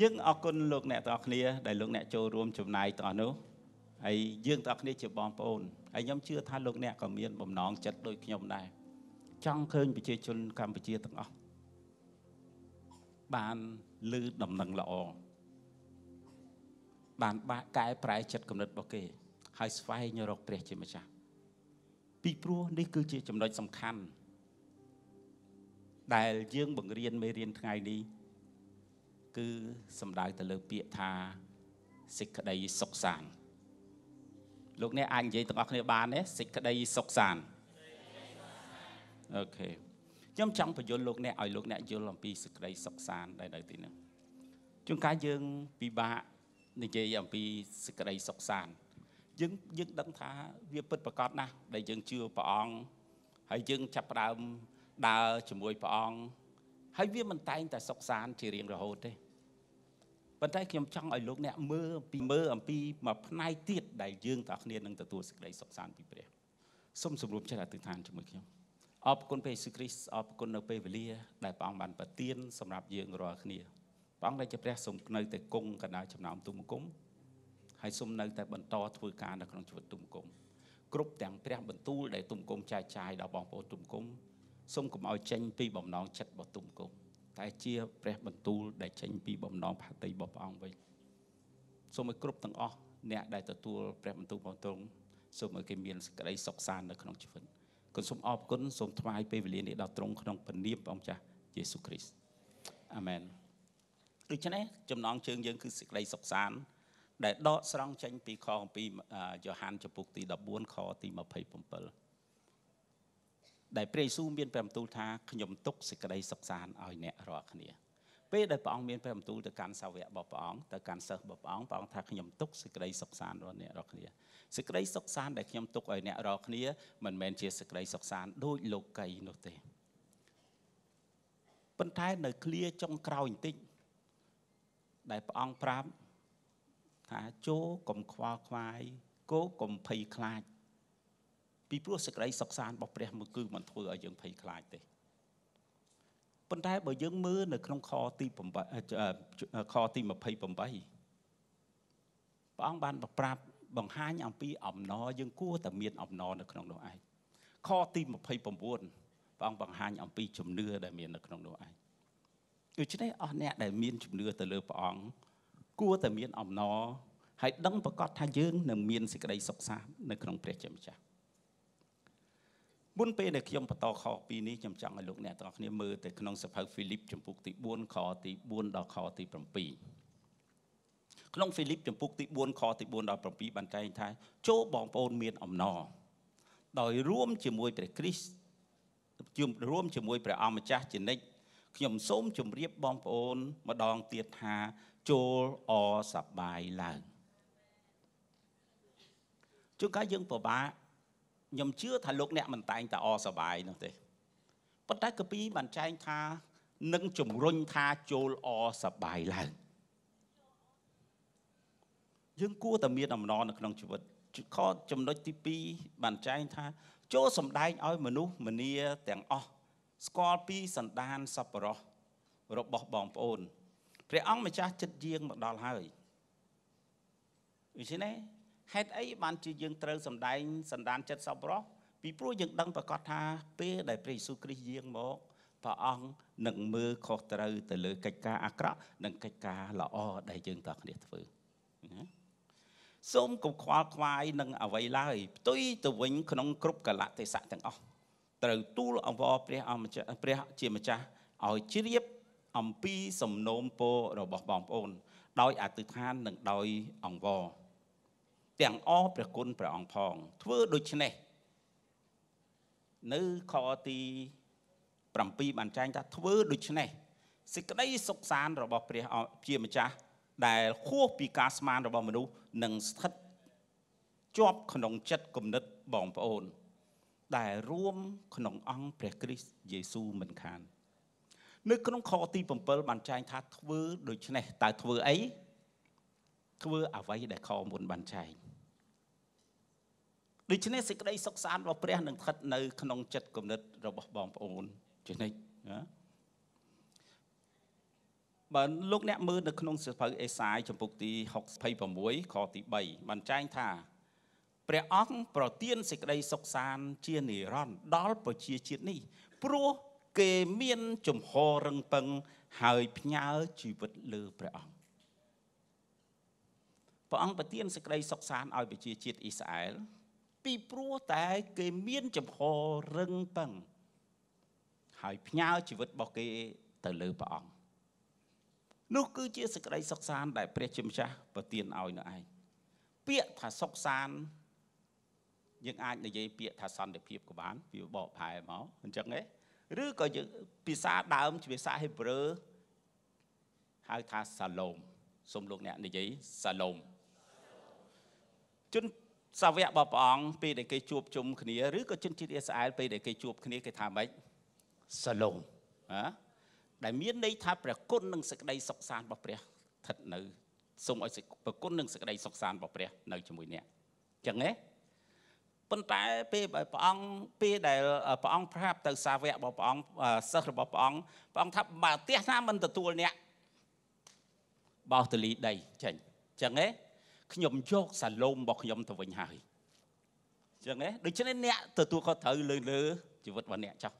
យើងអរគុណលោកអ្នកទាំងអស់គ្នាដែលលោកអ្នកចូលរួមចំណាយទាំងអស់នោះហើយយើងទាំងអស់គ្នាជាបងប្អូនហើយខ្ញុំជឿថាលោកអ្នកក៏មានបំណងចិត្តដូចខ្ញុំដែរចង់ឃើញប្រជាជនកម្ពុជាទាំងអស់បានលឺដំណឹងល្អបានបាក់កែប្រែចិត្តគំនិតរបស់គេ ហើយស្វែងរកព្រះជាម្ចាស់ពីព្រោះនេះគឺជាចំណុចសំខាន់ដែលយើងបង្រៀនមេរៀនថ្ងៃនេះ គឺសំដៅទៅលើពាក្យថាសេចក្តីសុខសាន្តលោកអ្នកអាចនិយាយទាំងអស់គ្នាបានទេសេចក្តីសុខសាន្តអូខេខ្ញុំចង់បញ្យល់លោកអ្នកឲ្យលោកអ្នកយល់អំពីសេចក្តីសុខសាន្តដែលនៅទីនេះជួនកាលយើងពិបាកនិយាយអំពីសេចក្តីសុខសាន្តយើងយើងដឹងថាវាពិតប្រកបណាស់ដែលយើងជឿព្រះអង្គហើយយើងចាប់ផ្ដើមដើរជាមួយព្រះអង្គហើយវាមិនតែងតែសុខសាន្តជារៀងរហូតទេ ប៉ុន្តែខ្ញុំចង់ឲ្យលោកអ្នកមើលពីមើលអំពីមួយផ្នែកទៀតដែលយើងទាំងគ្នានឹងទទួលសេចក្តីសុខសាន្តពីព្រះសូមសម្រុំចិត្តអធិដ្ឋានជាមួយខ្ញុំអរគុណព្រះយេស៊ូវគ្រីស្ទអរគុណនៅពេលវេលាដែលព្រះអង្គបានប្រទានសម្រាប់យើងរាល់គ្នាព្រះអង្គដែលជាព្រះសូមនៅតែគង់កណ្ដាលចំណោមទុំគុំហើយសូមនៅតែបន្តធ្វើការនៅក្នុងជីវិតទុំគុំគ្រប់ទាំងព្រះបន្ទូលដែលទុំគុំចែកចាយដល់បងប្អូនទុំគុំសូមកុំឲ្យចេញពីបំណងចិត្តរបស់ទុំគុំ តែជាព្រះបន្ទូលដែលចេញពីបំណងផាតីរបស់ព្រះអង្គវិញសូមឲ្យគ្រប់ទាំងអស់អ្នកដែលទទួលព្រះបន្ទូលរបស់ទ្រង់សូមឲ្យគេមានសេចក្តីសុខសាន្តនៅក្នុងជីវិតគុណសូមអរគុណសូមថ្វាយពេលវេលានេះដល់ទ្រង់ក្នុងព្រះនាមព្រះអង្គចាស់យេស៊ូវគ្រីស្ទអាមែនដូច្នេះចំណងជើងយើងគឺសេចក្តីសុខសាន្តដែលដកស្រង់ចេញពីខអំពីយ៉ូហានចំពុកទី14ខទី27 ដែលព្រះយេស៊ូវមានព្រះបន្ទូលថាខ្ញុំទុកសេចក្តីសុខសាន្តឲ្យអ្នករាល់គ្នាពេលដែលព្រះអង្គមានព្រះបន្ទូលទៅកាន់សាវករបស់ព្រះអង្គទៅកាន់សិស្សរបស់ព្រះអង្គព្រះអង្គថាខ្ញុំទុកសេចក្តីសុខសាន្តរបស់អ្នករាល់គ្នាសេចក្តីសុខសាន្តដែលខ្ញុំទុកឲ្យអ្នករាល់គ្នាមិនមែនជាសេចក្តីសុខសាន្តដូចលោកីនោះទេប៉ុន្តែនៅឃ្លាចុងក្រោយបន្តិចដែលព្រះអង្គប្រាប់ថាចូលកុំខ្វល់ខ្វាយគោកុំភ័យខ្លាច ពីព្រោះសេចក្តីសុខសាន្តរបស់ព្រះមួយគឺមិនធ្វើឲ្យយើងភ័យខ្លាចទេប៉ុន្តែបើយើងមើលនៅក្នុងខទី8ខទី28ព្រះអង្គបានប្រាប់បង្ហាញអំពីអំណរយើងគួរតែមានអំណរនៅក្នុងនោះឯងខទី29ព្រះអង្គបង្ហាញអំពីជំនឿដែលមាននៅក្នុងនោះឯងដូច្នេះអស់អ្នកដែលមានជំនឿទៅលើព្រះអង្គគួរតែមានអំណរហើយដឹងប្រកាសថាយើងនឹងមានសេចក្តីសុខសាន្តនៅក្នុងព្រះជាម្ចាស់ មុនពេលដែលខ្ញុំបន្តខ2នេះខ្ញុំចង់ឲ្យលោកអ្នកទាំងអស់គ្នាមើលទៅក្នុងសភៅហ្វីលីបចំពុកទី4ខទី4ដល់ខទី7ក្នុងហ្វីលីបចំពុកទី4ខទី4ដល់7បានចែងថាចូលបងប្អូនមានអំណរដោយរួមជាមួយព្រះគ្រីស្ទជួមរួមជាមួយព្រះអង្គម្ចាស់ជានិច្ចខ្ញុំសូមជម្រាបបងប្អូនម្ដងទៀតថាចូលអសប្បាយឡើងជួនកាលយើងពិបាក ខ្ញុំជឿថាលោកអ្នកមិនតែងតែអសប្បាយនោះទេប៉ុន្តែកាពីបានចែងថានឹងជំរុញថាចូលអសប្បាយឡើងយើងគួរតែមានអំណរនៅក្នុងជីវិតខចំណុចទី2បានចែងថា ចូលសម្ដែងឲ្យមនុស្សម្នាទាំងអស់ស្គាល់ពីសន្តានសប្បុរសរបស់បងប្អូនព្រះអង្គម្ចាស់ចិត្តយាងមកដល់ហើយដូច្នេះ ហេតុអីបានជាយើងត្រូវសម្ដែងសន្តានចិត្តសប្បុរសពីព្រោះយើងដឹងប្រកាសថាពេលដែលព្រះយេស៊ូវគ្រីស្ទយាងមកព្រះអង្គនឹងមើលខុសត្រូវទៅលើកិច្ចការអាក្រក់និងកិច្ចការល្អដែលយើងតគ្នាធ្វើណាសូមកុំខ្វល់ខ្វាយនឹងអ្វីឡើយផ្ទុយទៅវិញក្នុងគ្រប់កលៈទេសៈទាំងអស់ត្រូវទូលអង្វរព្រះអម្ចាស់ព្រះជាម្ចាស់ឲ្យជ្រាបអំពីសំណូមពររបស់បងប្អូន ដោយអធិដ្ឋាននិងដោយអង្វរ ទាំងអស់ព្រះគុណព្រះអង្គផង ធ្វើដូច្នេះនៅខទី7បានចែងថាធ្វើដូច្នេះសេចក្តីសុខសាន្តរបស់ព្រះជាម្ចាស់ដែលខួសពីការស្មានរបស់មនុស្សនឹងស្ថិតជាប់ក្នុងចិត្តគំនិតបងប្អូន ដែលរួមក្នុងអង្គព្រះគ្រីស្ទយេស៊ូវមិនខាន នៅក្នុងខទី7បានចែងថាធ្វើដូច្នេះតើធ្វើអីធ្វើអ្វីដែលខមុនបានចែង ដូច្នេះសេចក្តីសុខសាន្តរបស់ព្រះនឹងស្ថិតនៅក្នុងចិត្តគំនិតរបស់បងប្អូនជានិច្ចណាបើលោកអ្នកមើលនៅក្នុងសៀវភៅអេសាយចំពុកទី66ខទី3បានចែងថាព្រះអង្គប្រទានសេចក្តីសុខសាន្តជានិរន្តរ៍ដល់ប្រជាជាតិនេះ ព្រោះគេមានជំហររឹងពឹងហើយផ្ញើជីវិតលើព្រះអង្គព្រះអង្គប្រទានសេចក្តីសុខសាន្តឲ្យប្រជាជាតិអ៊ីស្រាអែល ពីព្រោះតែគេមានចំហរឹងពឹងហើយផ្ញើជីវិតរបស់គេទៅលើព្រះអង្គនោះគឺជាសេចក្តីសុខសាន្តដែលព្រះជាម្ចាស់ប្រទានឲ្យនៅឯងពាក្យថាសុខសាន្តយើងអាចនិយាយពាក្យថាសន្តិភាពក៏បានវាបកប្រែមកអញ្ចឹងទេឬក៏យើងភាសាដើមជាភាសាហេប្រឺហៅថាសាឡូមសូមលោកអ្នកនិយាយសាឡូមជន សាវករបស់ព្រះអង្គពេលដែលគេជួបជុំគ្នាឬក៏ជនជាតិអ៊ីស្រាអែលពេលដែលគេជួបគ្នាគេថាម៉េចសាឡូមណាដែលមានន័យថាព្រះគុណនិងសេចក្តីសុខសាន្តរបស់ព្រះស្ថិតនៅសូមឲ្យព្រះគុណនិងសេចក្តីសុខសាន្តរបស់ព្រះនៅជាមួយអ្នកអញ្ចឹងទេប៉ុន្តែពេលព្រះអង្គពេលដែលព្រះអង្គប្រាប់ទៅសាវករបស់ព្រះអង្គសិស្សរបស់ព្រះអង្គព្រះអង្គថាបើផ្ទះណាមិនទទួលអ្នកបោះទលីដីចេញអញ្ចឹងទេ ខ្ញុំយកសាឡូមរបស់ខ្ញុំទៅវិញហើយអញ្ចឹងទេដូច្នេះអ្នកទទួលខុសត្រូវលើលើជីវិតរបស់អ្នកចោះ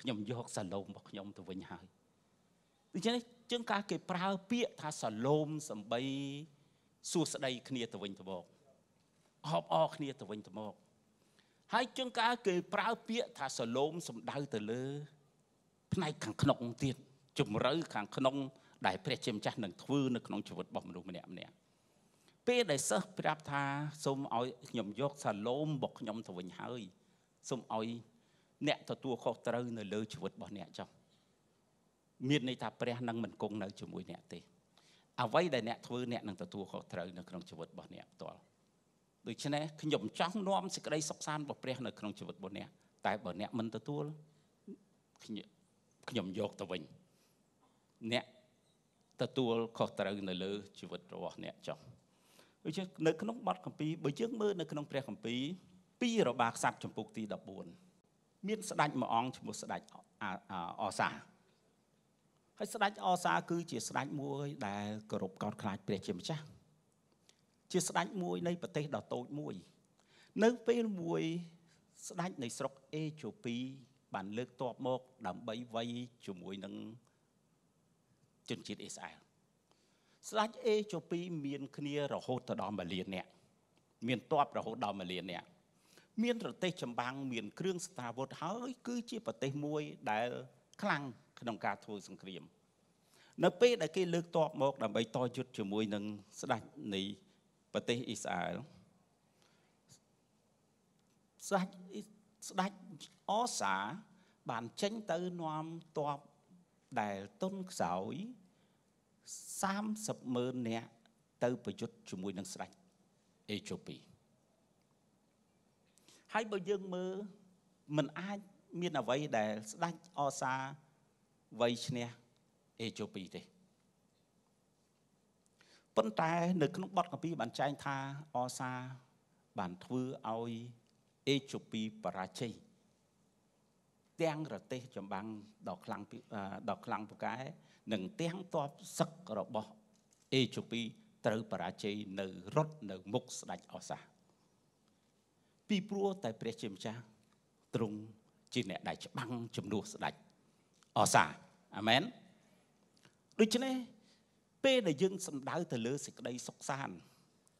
ខ្ញុំយកសាឡូមរបស់ខ្ញុំទៅវិញហើយដូច្នេះជាងការគេប្រើពាក្យថាសាឡូមសំបីសួស្ដីគ្នាទៅវិញទៅមកអបអរគ្នាទៅវិញទៅមកហើយជាងការគេប្រើពាក្យថាសាឡូមសំដៅទៅលើ ផ្នែកខាងក្នុងទៀតជំរឿខាងក្នុងដែលព្រះជាម្ចាស់នឹងធ្វើនៅក្នុងជីវិតរបស់មនុស្សម្នាក់ម្នាក់ ពេលដែលសិស្សប្រាប់ថាសូមឲ្យខ្ញុំយកសាឡូមរបស់ខ្ញុំទៅវិញហើយសូមឲ្យអ្នកទទួលខុសត្រូវនៅលើជីវិតរបស់អ្នកចុះមានន័យថាព្រះនឹងមិនគង់នៅជាមួយអ្នកទេអ្វីដែលអ្នកធ្វើអ្នកនឹងទទួលខុសត្រូវនៅក្នុងជីវិតរបស់អ្នកផ្ទាល់ដូច្នេះខ្ញុំចង់នាំសេចក្តីសុខសាន្តរបស់ព្រះនៅក្នុងជីវិតរបស់អ្នកតែបើអ្នកមិនទទួលខ្ញុំខ្ញុំយកទៅវិញអ្នកទទួលខុសត្រូវនៅលើជីវិតរបស់អ្នកចុះ ដូច្នេះនៅក្នុងបទកម្ពីបើយើងមើលនៅក្នុងព្រះកម្ពីពីរបាក្សត្រចំពុកទី14មានស្ដេចមួយអង្គឈ្មោះស្ដេចអសាហើយស្ដេចអសាគឺជាស្ដេចមួយដែលគោរពកោតខ្លាចព្រះជាម្ចាស់ជាស្ដេចមួយនៃប្រទេសដ៏តូចមួយ នៅពេលមួយស្ដេចនៃស្រុកអេជូពីបានលើកទ័ពមក ដើម្បីវាយជាមួយនឹងជនជាតិអ៊ីស្រាអែល ស្ដេចអេជូពីមានគ្នារហូតទៅដល់1លាននាក់មានទ័ពរហូតដល់1លាននាក់មានប្រទេសចម្បាំងមានគ្រឿងស្តាវុធហើយ គឺជាប្រទេសមួយដែលខ្លាំងក្នុងការធ្វើសង្គ្រាម នៅពេលដែលគេលើកទ័ពមកដើម្បីតយុទ្ធជាមួយនឹងស្ដេចនៃប្រទេសអ៊ីស្រាអែលស្ដេចស្ដេចអសាបានចេញទៅនាំទ័ពដែលទុនខ្សោយ 30ម៉ឺននាក់ទៅប្រយុទ្ធជាមួយនឹងស្ដេចអេជូពីហើយបើយើងមើលมันអាចមានអ្វីដែលស្ដេចអសាវ័យឈ្នះអេជូពីទេប៉ុន្តែនៅក្នុងបទកម្ពីបានចែងថាអសាបានធ្វើឲ្យអេជូពីបរាជ័យ ទាំងរទេសចម្បាំងដ៏ខ្លាំងដ៏ខ្លាំងពូកែនិងទាំងតបសឹករបស់អេជូពីត្រូវបរាជ័យនៅរត់នៅមុខស្ដេចអសាពីព្រោះតែព្រះជាម្ចាស់ទ្រង់ជាអ្នកដែលច្បាំងជំនួសស្ដេចអសាអាមែនដូច្នេះពេលដែលយើងសំដៅទៅលើសេចក្តីសុខសាន្ត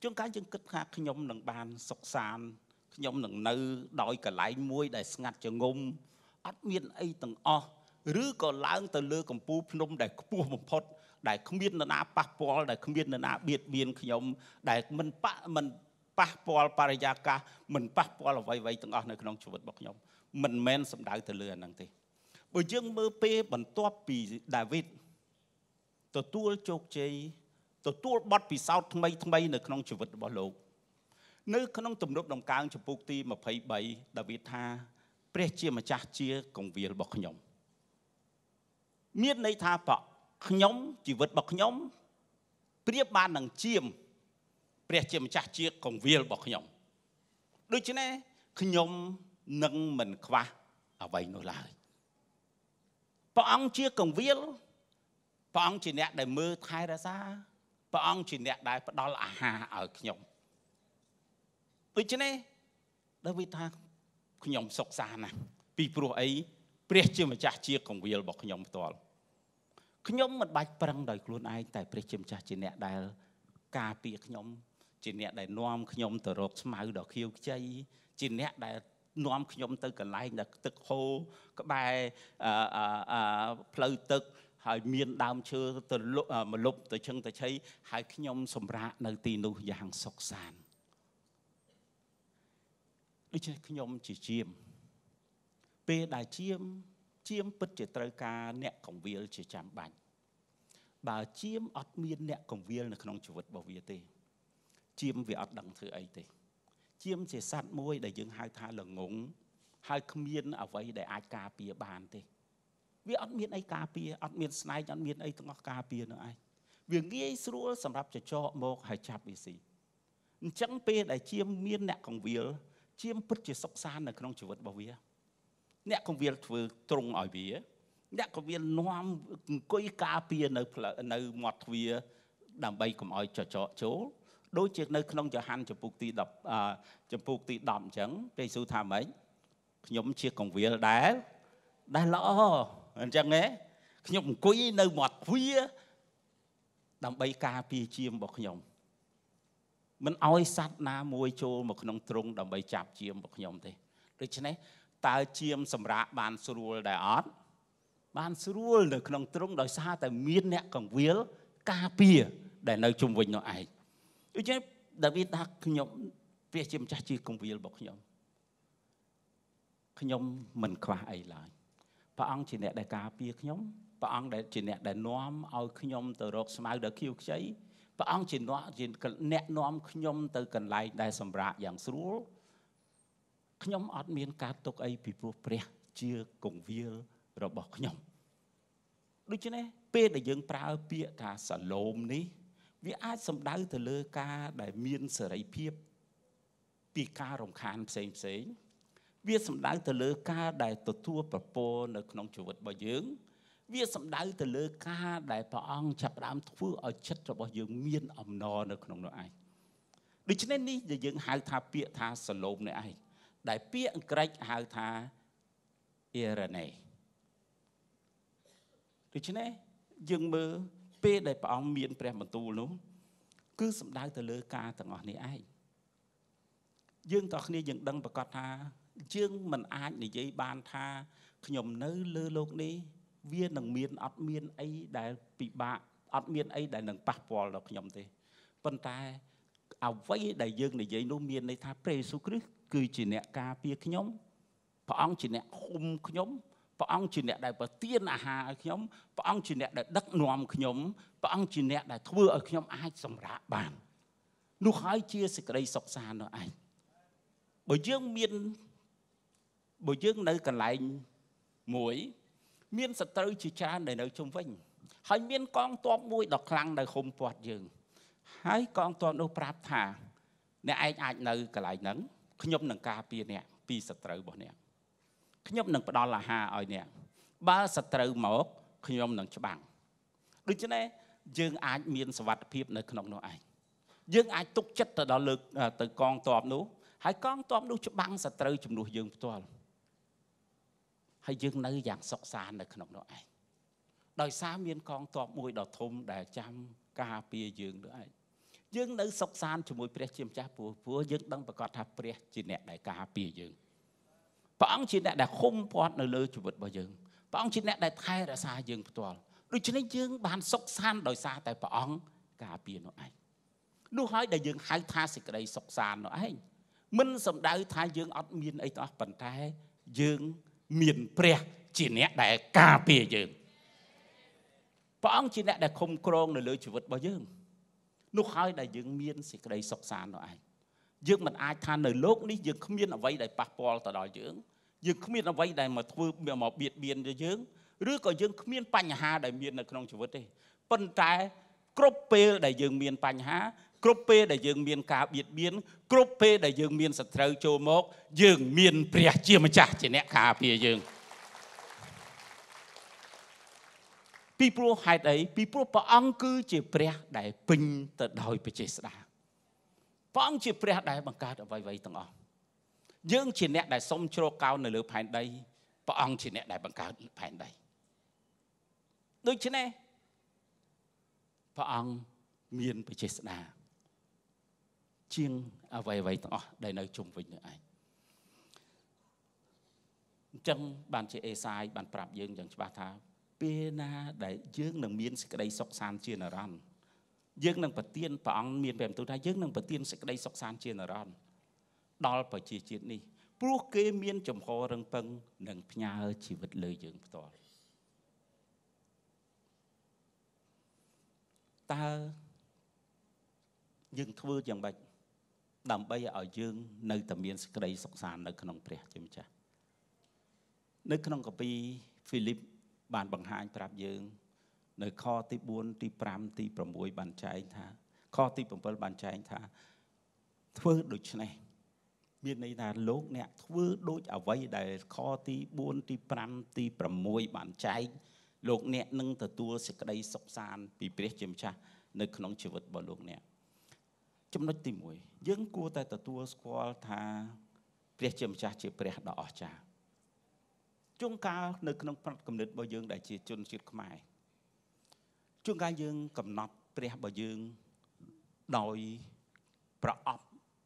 ជួនកាលយើងគិតថាខ្ញុំនឹងបានសុខសាន្តខ្ញុំនឹងនៅដោយកន្លែងមួយដែលស្ងាត់ចងំ អត់មានអីទាំងអស់ឬក៏ឡើងទៅលើកំពូលភ្នំដែលខ្ពស់បំផុតដែលគ្មាននរណាប៉ះពាល់ដែលគ្មាននរណាបៀតបៀនខ្ញុំដែលមិនប៉ះមិនប៉ះពាល់បរិយាកាសមិនប៉ះពាល់អ្វីៗទាំងអស់នៅក្នុងជីវិតរបស់ខ្ញុំមិនមែនសំដៅទៅលើអាហ្នឹងទេបើយើងមើលពេលបន្ទាប់ពីដាវីតទទួលជោគជ័យទទួលបទពិសោធន៍ថ្មីថ្មីនៅក្នុងជីវិតរបស់លោក នៅក្នុងទំនុកដំកើងចំពុកទី23ដាវីតថា ព្រះជាម្ចាស់ជាកងវិលរបស់ខ្ញុំមានន័យថាប្រខ្ញុំជីវិតរបស់ខ្ញុំប្រៀបបាននឹងជាមព្រះជាម្ចាស់ជាកងវិលរបស់ខ្ញុំដូច្នេះខ្ញុំនឹងមិនខ្វះអ្វីនោះឡើយព្រះអង្គជាកងវិលព្រះអង្គជាអ្នកដែលមើលថែរក្សាព្រះអង្គជាអ្នកដែលផ្ដល់អាហារឲ្យខ្ញុំដូច្នេះដល់វាថា ខ្ញុំសុខសាន្តណាស់ពីព្រោះអីព្រះជាម្ចាស់ជាកងវិលរបស់ខ្ញុំផ្ទាល់ខ្ញុំមិនបាច់ប្រឹងដោយខ្លួនឯងតែព្រះជាម្ចាស់ជាអ្នកដែលការពារខ្ញុំ ជាអ្នកដែលនាំខ្ញុំទៅរកស្មៅដ៏ខៀវខ្ចីជាអ្នកដែលនាំខ្ញុំទៅកន្លែងដែលទឹកហូរក្បែរផ្លូវទឹកហើយមានដើមឈើទៅមលប់ទៅឈឹងទៅឆៃហើយខ្ញុំសម្រាកនៅទីនោះយ៉ាងសុខសាន្ត ដូច្នេះខ្ញុំជាជាមពេលដែលជាមជាមពិតជាត្រូវការអ្នកកងវិលជាចាំបាច់បើជាមអត់មានអ្នកកងវិលនៅក្នុងជីវិតរបស់វាទេ ជាមវាអត់ដឹងធ្វើអីទេ ជាមជាសត្វមួយដែលយើងហៅថាល្ងងហើយគ្មានអ្វីដែលអាចការពារបានទេ វាអត់មានអីការពារអត់មានស្នែកអត់មានអីទាំងអស់ការពារនឹងឯងវាងាយស្រួលសម្រាប់ចចកមកហើយចាប់វាស៊ីអញ្ចឹងពេលដែលជាមមានអ្នកកងវិល ជាមពិតជាសុខសាន្តនៅក្នុងជីវិតរបស់វា អ្នកកងវិលធ្វើត្រង់ឲ្យវាអ្នកកងវិលនាំអង្គុយការពារនៅនៅមាត់ទ្វារដើម្បីកុំឲ្យចចកចូលដូចជានៅក្នុងចហានចំពុកទី10ចំពុកទី10អញ្ចឹងព្រះយេស៊ូវថាម៉េចខ្ញុំជាកងវិលដែលដែលល្អអញ្ចឹងហ៎ខ្ញុំអង្គុយនៅមាត់ទ្វារដើម្បីការពារជាមរបស់ខ្ញុំ មិនអោយសัตว์ណាមួយចូលមកក្នុងទ្រុងដើម្បីចាប់ជាមរបស់ខ្ញុំទេដូច្នេះតើជាមសម្រាប់បានស្រួលដែរអត់បានស្រួលនៅក្នុងទ្រុងដោយសារតែមានអ្នកកងវិលការពារដែលនៅជុំវិញនោះឯងដូច្នេះដាវីតថាខ្ញុំព្រះជាម្ចាស់ជាកងវិលរបស់ខ្ញុំខ្ញុំមិនខ្វះអីឡើយព្រះអង្គជាអ្នកដែលការពារខ្ញុំព្រះអង្គដែលជាអ្នកដែលនាំឲ្យខ្ញុំទៅរកស្មៅដ៏ខៀវខ្ចី ព្រះអង្គជាអ្នកជាអ្នកនាំខ្ញុំទៅកន្លែងដែលសម្រាកយ៉ាងស្រួលខ្ញុំអត់មានការទុកអីពីព្រោះព្រះជាគង្វាលរបស់ខ្ញុំដូច្នេះពេលដែលយើងប្រើពាក្យថាសាឡូមនេះវាអាចសំដៅទៅលើការដែលមានសេរីភាពពីការរំខានផ្សេងផ្សេងវាសំដៅទៅលើការដែលទទួលប្រពរនៅក្នុងជីវិតរបស់យើង វាសំដៅទៅលើការដែលព្រះអង្គចាប់ផ្ដើមធ្វើឲ្យចិត្តរបស់យើងមានអំណរនៅក្នុងនោះឯងដូច្នេះនេះដែលយើងហៅថាពាក្យថាសឡូមនេះឯងដែលពាក្យអង់គ្លេសហៅថា irene ដូច្នេះយើងមើលពេលដែលព្រះអង្គមានព្រះបន្ទូលនោះគឺសំដៅទៅលើការទាំងអស់នេះឯងយើងតោះគ្នាយើងដឹងប្រកាសថាយើងមិនអាចនិយាយបានថាខ្ញុំនៅលើโลกនេះ វានឹងមានអត់មានអីដែលពិបាកអត់មានអីដែលនឹងប៉ះពាល់ដល់ខ្ញុំទេប៉ុន្តែអ្វីដែលយើងនិយាយនោះមានន័យថាព្រះយេស៊ូវគ្រីស្ទគឺជាអ្នកការពារខ្ញុំព្រះអង្គជាអ្នកឃុំខ្ញុំព្រះអង្គជាអ្នកដែលប្រទានអាហារឲ្យខ្ញុំព្រះអង្គជាអ្នកដែលដឹកនាំខ្ញុំព្រះអង្គជាអ្នកដែលធ្វើឲ្យខ្ញុំអាចសម្រាកបាននោះហើយជាសេចក្តីសុខសាន្តនោះឯងបើយើងមានបើយើងនៅកន្លែងមួយ មានសត្រូវជាច្រើនដែលនៅជុំវិញហើយមានកងទ័ពមួយដ៏ខ្លាំងនៅហុំព័ទ្ធយើង ហើយកងទ័ពនោះប្រាប់ថា អ្នកឯងអាចនៅកន្លែងហ្នឹងខ្ញុំនឹងការពារអ្នកពីសត្រូវរបស់អ្នកខ្ញុំនឹងផ្ដល់អាហារឲ្យអ្នកបើសត្រូវមកខ្ញុំនឹងច្បាំងដូច្នេះយើងអាចមានសវត្ថភាពនៅក្នុងនោះឯងយើងអាចទុកចិត្តទៅដល់លើកទៅកងទ័ពនោះហើយកងទ័ពនោះច្បាំងសត្រូវជំនួសយើងផ្ទាល់ ហើយយើងនៅយ៉ាងសុខសាន្តនៅក្នុងនោះឯងដោយសារមានកងទ័ពមួយដ៏ធំដែលចាំការពារយើងនោះឯងយើងនៅសុខសាន្តជាមួយព្រះជាម្ចាស់ព្រោះព្រោះយើងដឹងប្រកាសថាព្រះជាអ្នកដែលការពារយើងព្រះអង្គជាអ្នកដែលឃុំព័ទ្ធនៅលើជីវិតរបស់យើងព្រះអង្គជាអ្នកដែលថែរក្សាយើងផ្ទាល់ដូច្នេះយើងបានសុខសាន្តដោយសារតែព្រះអង្គការពារនោះឯងនោះហើយដែលយើងហៅថាសេចក្តីសុខសាន្តនោះឯងមិនសំដៅថាយើងអត់មានអីទាំងអស់ប៉ុន្តែយើង មានព្រះជាអ្នកដែលការពារយើងព្រះអង្គជាអ្នកដែលឃុំគ្រងនៅលើជីវិតរបស់យើងនោះហើយដែលយើងមានសេចក្តីសុខសាន្តនោះឯងយើងមិនអាចថានៅលោកនេះយើងគ្មានអ្វីដែលប៉ះពាល់ទៅដល់យើងយើងគ្មានអ្វីដែលមកធ្វើមកបៀតបៀនទៅយើងឬក៏យើងគ្មានបញ្ហាដែលមាននៅក្នុងជីវិតទេប៉ុន្តែគ្រប់ពេលដែលយើងមានបញ្ហា គ្រប់ពេលដែលយើងមានការបៀតបៀនគ្រប់ពេលដែលយើងមានសត្រូវចូលមក យើងមានព្រះជាម្ចាស់ជាអ្នកការពារយើងពីពីព្រោះហេតុអីពីព្រោះព្រះអង្គគឺជាព្រះដែលពេញទៅដោយបចេស្តាព្រះអង្គជាព្រះដែលបង្កើតអ្វីៗទាំងអស់យើងជាអ្នកដែលសុំជ្រកកោននៅលើផែនដីព្រះអង្គជាអ្នកដែលបង្កើតផែនដីដូច្នេះព្រះអង្គមានបចេស្តា ជាងអ្វីអ្វីទាំងអស់ដែលនៅជុំវិញនឹងឯងអញ្ចឹងបានជាអេសាយបានប្រាប់យើងយ៉ាងច្បាស់ថាពេលណាដែលយើងនឹងមានសេចក្តីសុខសាន្តជានិរន្តរ៍យើងនឹងប្រទានព្រះអង្គមានព្រះបន្ទូលថាយើងនឹងប្រទានសេចក្តីសុខសាន្តជានិរន្តរ៍ដល់ប្រជាជាតិនេះព្រោះគេមានចំហរឹងពឹងនិងផ្ញើជីវិតលើយើងផ្ទាល់តើយើងធ្វើយ៉ាងម៉េច ដើម្បីឲ្យយើងនៅតែមានសេចក្តីសុខសាន្តនៅក្នុងព្រះជាម្ចាស់នៅក្នុងកាពីហ្វីលីបបានបង្ហាញប្រាប់យើង នៅខទី4ទី5ទី6បានចែងថាខទី7បានចែងថាធ្វើដូច្នេះមានន័យថាលោកអ្នកធ្វើដូចអ្វីដែលខទី4ទី5ទី6បានចែងលោកអ្នកនឹងទទួលសេចក្តីសុខសាន្តពីព្រះជាម្ចាស់នៅក្នុងជីវិតរបស់លោកអ្នក ចំណុចទី1យើងគួរតែទទួលស្គាល់ថា ព្រះជាម្ចាស់ជាព្រះដ៏អស្ចារ្យជួនកាលនៅក្នុងផ្នែកគំនិតរបស់យើងដែលជាជនជាតិខ្មែរជួនកាលយើងកំណត់ព្រះរបស់យើងដោយប្រអប់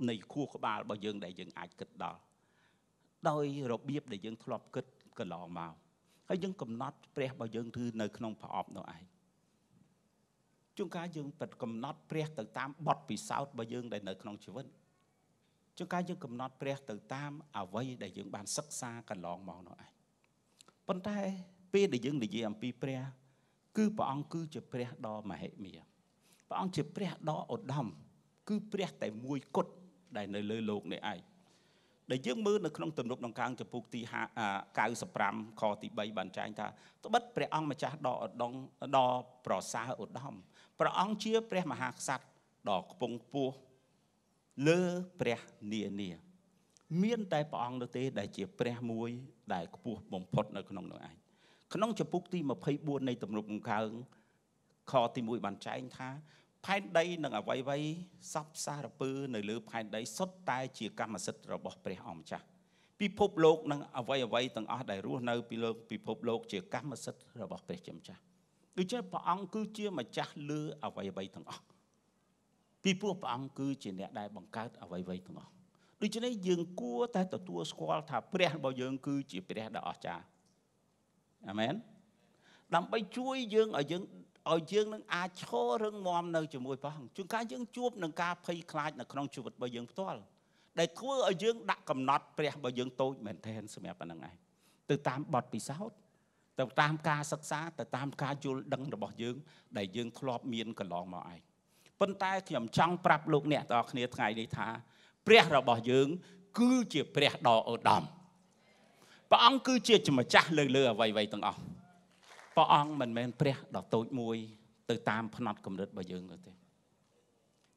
នៃខួរក្បាលរបស់យើងដែលយើងអាចគិតដល់ដោយរបៀបដែលយើងធ្លាប់គិតកន្លងមកហើយយើងកំណត់ព្រះរបស់យើងគឺនៅក្នុងប្រអប់នោះឯង ជួនកាលយើងពិតកំណត់ព្រះទៅតាមបទពិសោធន៍របស់យើងដែលនៅក្នុងជីវិតជួនកាលយើងកំណត់ព្រះទៅតាមអ្វីដែលយើងបានសិក្សាកន្លងមកនោះឯងប៉ុន្តែពេលដែលយើងនិយាយអំពីព្រះគឺព្រះអង្គគឺជាព្រះដ៏មហិមាព្រះអង្គជាព្រះដ៏ឧត្តមគឺព្រះតែមួយគត់ដែលនៅលើโลกនេះឯងដែលយើងមើលនៅក្នុងទំនុកដង្កើងចំពុកទី95ខទី3បានចែងថាត្បិតព្រះអង្គម្ចាស់ដ៏ឧត្តមដ៏ប្រសើរឧត្តម ព្រះអង្គជាព្រះមហាក្សត្រដ៏ខ្ពង់ខ្ពស់លើព្រះនានាមានតែព្រះអង្គនោះទេ ដែលជាព្រះមួយ ដែលខ្ពស់បំផុតនៅក្នុងនោះឯងក្នុងចំពុកទី24នៃទំនុកដង្កើងខទី1បានចែងថាផែនដីនិងអវ័យវ័យសពសារពើនៅលើផែនដីសុទ្ធតែជាកម្មសិទ្ធិរបស់ព្រះអង្គម្ចាស់ពិភពលោកនិងអវ័យអវ័យទាំងអស់ដែលរស់នៅពីលើពិភពលោកជាកម្មសិទ្ធិរបស់ព្រះជាម្ចាស់ ដូច្នេះព្រះអង្គគឺជាម្ចាស់លើអវ័យអវ័យទាំងអស់ពីព្រោះព្រះអង្គគឺជាអ្នកដែលបង្កើតអវ័យអវ័យទាំងអស់ដូច្នេះយើងគួរតែទទួលស្គាល់ថាព្រះរបស់យើងគឺជាព្រះដ៏អស្ចារ្យអាមែនដើម្បីជួយយើងឲ្យយើងឲ្យយើងនឹងអាចឈររឹងមាំនៅជាមួយព្រះអង្គជួនកាលយើងជួបនឹងការភ័យខ្លាចនៅក្នុងជីវិតរបស់យើងផ្ទាល់ដែលធ្វើឲ្យយើងដាក់កំណត់ព្រះរបស់យើងតូចមែនទែនសម្រាប់ប៉ុណ្្នឹងឯងទៅតាមបទពិសោធន៍ ទៅតាមការសិក្សាទៅតាមការយល់ដឹងរបស់យើង ដែលយើងធ្លាប់មានកន្លងមកឯងប៉ុន្តែខ្ញុំចង់ប្រាប់លោកអ្នកទាំងអស់គ្នាថ្ងៃនេះថា ព្រះរបស់យើង គឺជាព្រះដ៏ឧត្តមព្រះអង្គគឺជាម្ចាស់លើលើអ្វីៗទាំងអស់ព្រះអង្គមិនមែនព្រះដ៏តូចមួយ ទៅតាមផ្នត់គំនិតរបស់យើងនោះទេ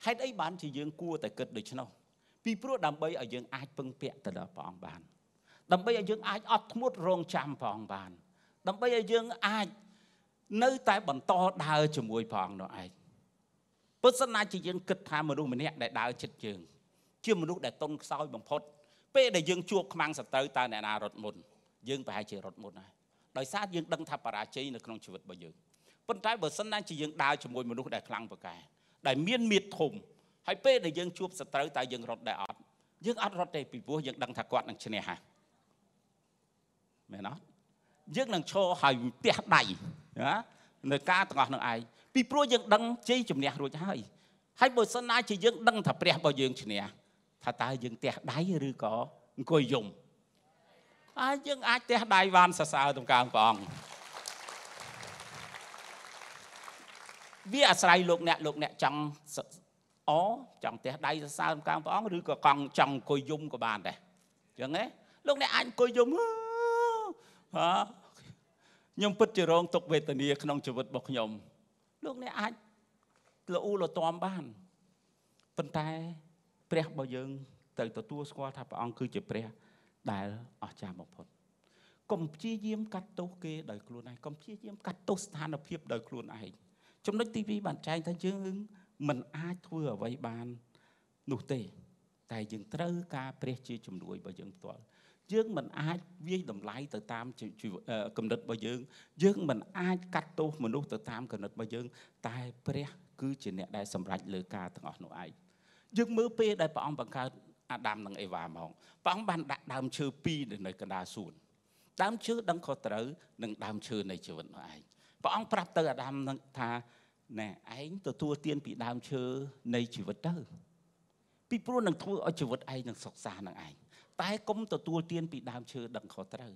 ហេតុអីបានជាយើងគួរតែគិតដូច្នោះពីព្រោះដើម្បីឲ្យយើងអាចពឹងពាក់ទៅដល់ព្រះអង្គបាន ដើម្បីឲ្យយើងអាចអត់ធ្មត់រងចាំព្រះអង្គបាន ដើម្បីឲ្យយើងអាចនៅតែបន្តដើរជាមួយព្រះអង្គនោះឯងពុទ្ធសាសនាជាយើងគិតថាមនុស្សម្នាក់ដែលដើរចិត្តយើង ជាមនុស្សដែលតុនខ្សោយបំផុត ពេលដែលយើងជួបខ្មាំងសត្រូវតើអ្នកណារត់មុនយើងប្រហែលជារត់មុនហើយដោយសារយើងដឹងថាបរាជ័យនៅក្នុងជីវិតរបស់យើងប៉ុន្តែបើសិនណាជាយើងដើរជាមួយមនុស្សដែលខ្លាំងប្រកែដែលមានមៀតធំហើយពេលដែលយើងជួបសត្រូវតើយើងរត់ដែរអត់យើងអត់រត់ទេពីព្រោះយើងដឹងថាគាត់នឹងឈ្នះហ่ะមែនអត់ យើងនឹងឈរហើយផ្ទះដៃណានៅការទាំងអស់នឹងឯងពីព្រោះយើងដឹងជ័យជំនះរួចហើយហើយបើសិនណាជាយើងដឹងថាព្រះរបស់យើងឈ្នះថាតើយើងផ្ទះដៃឬក៏អង្គុយយំហើយយើងអាចទះដៃបានសរសើរទំកើងព្រះអង្គវាអាស្រ័យលោកអ្នកលោកអ្នកចង់អចង់ទះដៃសរសើរទំកើងព្រះអង្គឬក៏កង់ចង់អង្គុយយំក៏បានដែរអញ្ចឹងណាលោកអ្នកអាចអង្គុយយំហា ខ្ញុំពិតជារងទុកវេទនាក្នុងជីវិតរបស់ខ្ញុំលោកអ្នកអាចល្អូលទាំបានប៉ុន្តែ ព្រះរបស់យើងត្រូវទទួលស្គាល់ថាព្រះអង្គគឺជាព្រះ ដែលអស្ចារ្យបំផុតកុំព្យាយាមកាត់ទោសគេដោយខ្លួនឯងកុំព្យាយាមកាត់ទោសស្ថានភាពដោយខ្លួនឯងចំណុចទី2បានចែងថាយើងមិនអាចធ្វើអ្វីបាននោះទេ តែយើងត្រូវការព្រះជាជំនួយរបស់យើងផ្ទាល់ យើងមិនអាចវាយតម្លៃទៅតាមគំនិតរបស់យើង យើងមិនអាចកាត់ទោសមនុស្សទៅតាមគំនិតរបស់យើង តែព្រះគឺជាអ្នកដែលសម្រេចលើការទាំងអស់នោះឯងយើងមើលពេលដែលព្រះអង្គបង្កើតអាដាមនិងអេវ៉ាមកព្រះអង្គបានដាក់ដើមឈើពីរនៅកណ្ដាលសួនដើមឈើដឹងខុសត្រូវនិងដើមឈើនៃជីវិតនោះឯងព្រះអង្គប្រាប់ទៅអាដាមនឹងថាណែឯងទទួលទានពីដើមឈើនៃជីវិតទៅពីព្រោះនឹងធ្វើឲ្យជីវិតឯងនឹងសុខសាន្តនឹងឯង តែកុំទទួលទានពីដើមឈើដឹងខុសត្រូវ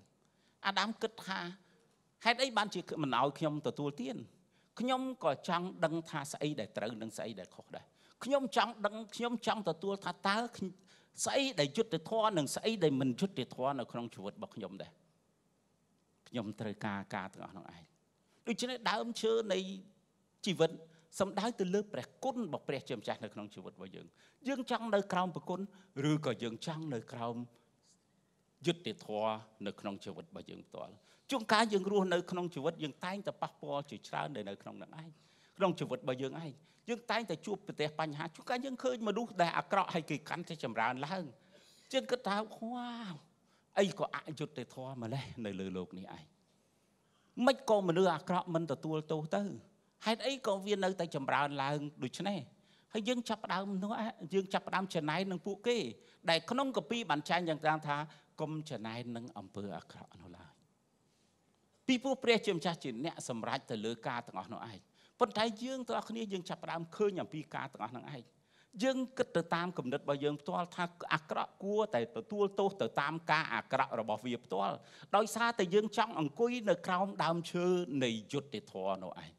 អាដាមគិតថាហេតុអីបានជាមិនឲ្យខ្ញុំទទួលទានខ្ញុំក៏ចង់ដឹងថាស្អីដែលត្រូវនិងស្អីដែលខុសដែរខ្ញុំចង់ដឹងខ្ញុំចង់ទទួលថាតើស្អីដែលយុត្តិធម៌និងស្អីដែលមិនយុត្តិធម៌នៅក្នុងជីវិតរបស់ខ្ញុំដែរខ្ញុំត្រូវការការទាំងអស់នោះឯងដូច្នេះដើមឈើនៃជីវិត សំដៅទៅលើព្រះគុណរបស់ព្រះជាម្ចាស់នៅក្នុងជីវិតរបស់យើងយើងចង់នៅក្រោមប្រគុណឬក៏យើងចង់នៅក្រោមយុត្តិធម៌នៅក្នុងជីវិតរបស់យើងផ្ទាល់ជួនកាលយើងរស់នៅក្នុងជីវិតយើងតែងតែប៉ះពាល់ជាច្រើននៅក្នុងនឹងឯងក្នុងជីវិតរបស់យើងឯងយើងតែងតែជួបប្រទះបញ្ហាជួនកាលយើងឃើញមនុស្សដែលអាក្រក់ហើយគេកាន់តែចម្រើនឡើងជាងគិតថាវ៉ាវអីក៏អយុត្តិធម៌ម្លេះនៅលើโลกនេះឯងមិនក៏មនុស្សអាក្រក់មិនទទួលទោសទៅ ហេតុអីក៏វានៅតែចម្រើនឡើងដូចនេះហើយយើងចាប់ផ្ដើមនោះយើងចាប់ផ្ដើមច្នៃនឹងពួកគេដែលក្នុងកពីបានចែងយ៉ាងតាមថាកុំច្នៃនឹងអំពើអាក្រក់នោះឡើយពីព្រោះព្រះជាម្ចាស់ជាអ្នកសម្រេចទៅលើការទាំងអស់នោះឯងប៉ុន្តែយើងទាំងអស់គ្នាយើងចាប់ផ្ដើមឃើញអំពីការទាំងអស់ហ្នឹងឯងយើងគិតទៅតាមគំនិតរបស់យើងផ្ទាល់ថាអាក្រក់គួរតែទទួលទោសទៅតាមការអាក្រក់របស់វាផ្ទាល់ដោយសារតែយើងចង់អង្គុយនៅក្រោមដើមឈើនៃយុត្តិធម៌នោះឯង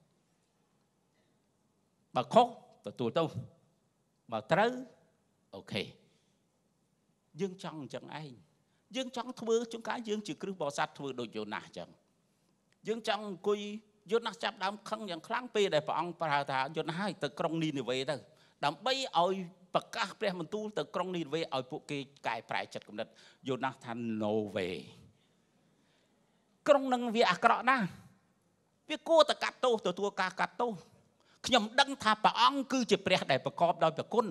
បើខុសទទួលទោសបើត្រូវអូខេយើងចង់អញ្ចឹងឯងយើងចង់ធ្វើជួនកាលយើងជាគ្រឹះបរិស័ទធ្វើដូចយូណាសអញ្ចឹងយើងចង់អង្គុយយន្តណាស់ចាប់ដើមខឹងយ៉ាងខ្លាំងពេលដែលព្រះអង្គប្រើថាយន្តហើយទៅក្រុងនីនេវេទៅដើម្បីឲ្យប្រកាសព្រះបន្ទូលទៅក្រុងនីនេវេឲ្យពួកគេកែប្រែចិត្តគំនិតយន្តណាស់ថា no way ក្រុងនឹងវាអាក្រក់ណាស់វាគួរតែកាត់ទោសទទួលការកាត់ទោស ខ្ញុំដឹងថាព្រះអង្គគឺជាព្រះដែលប្រកបដោយព្រះគុណ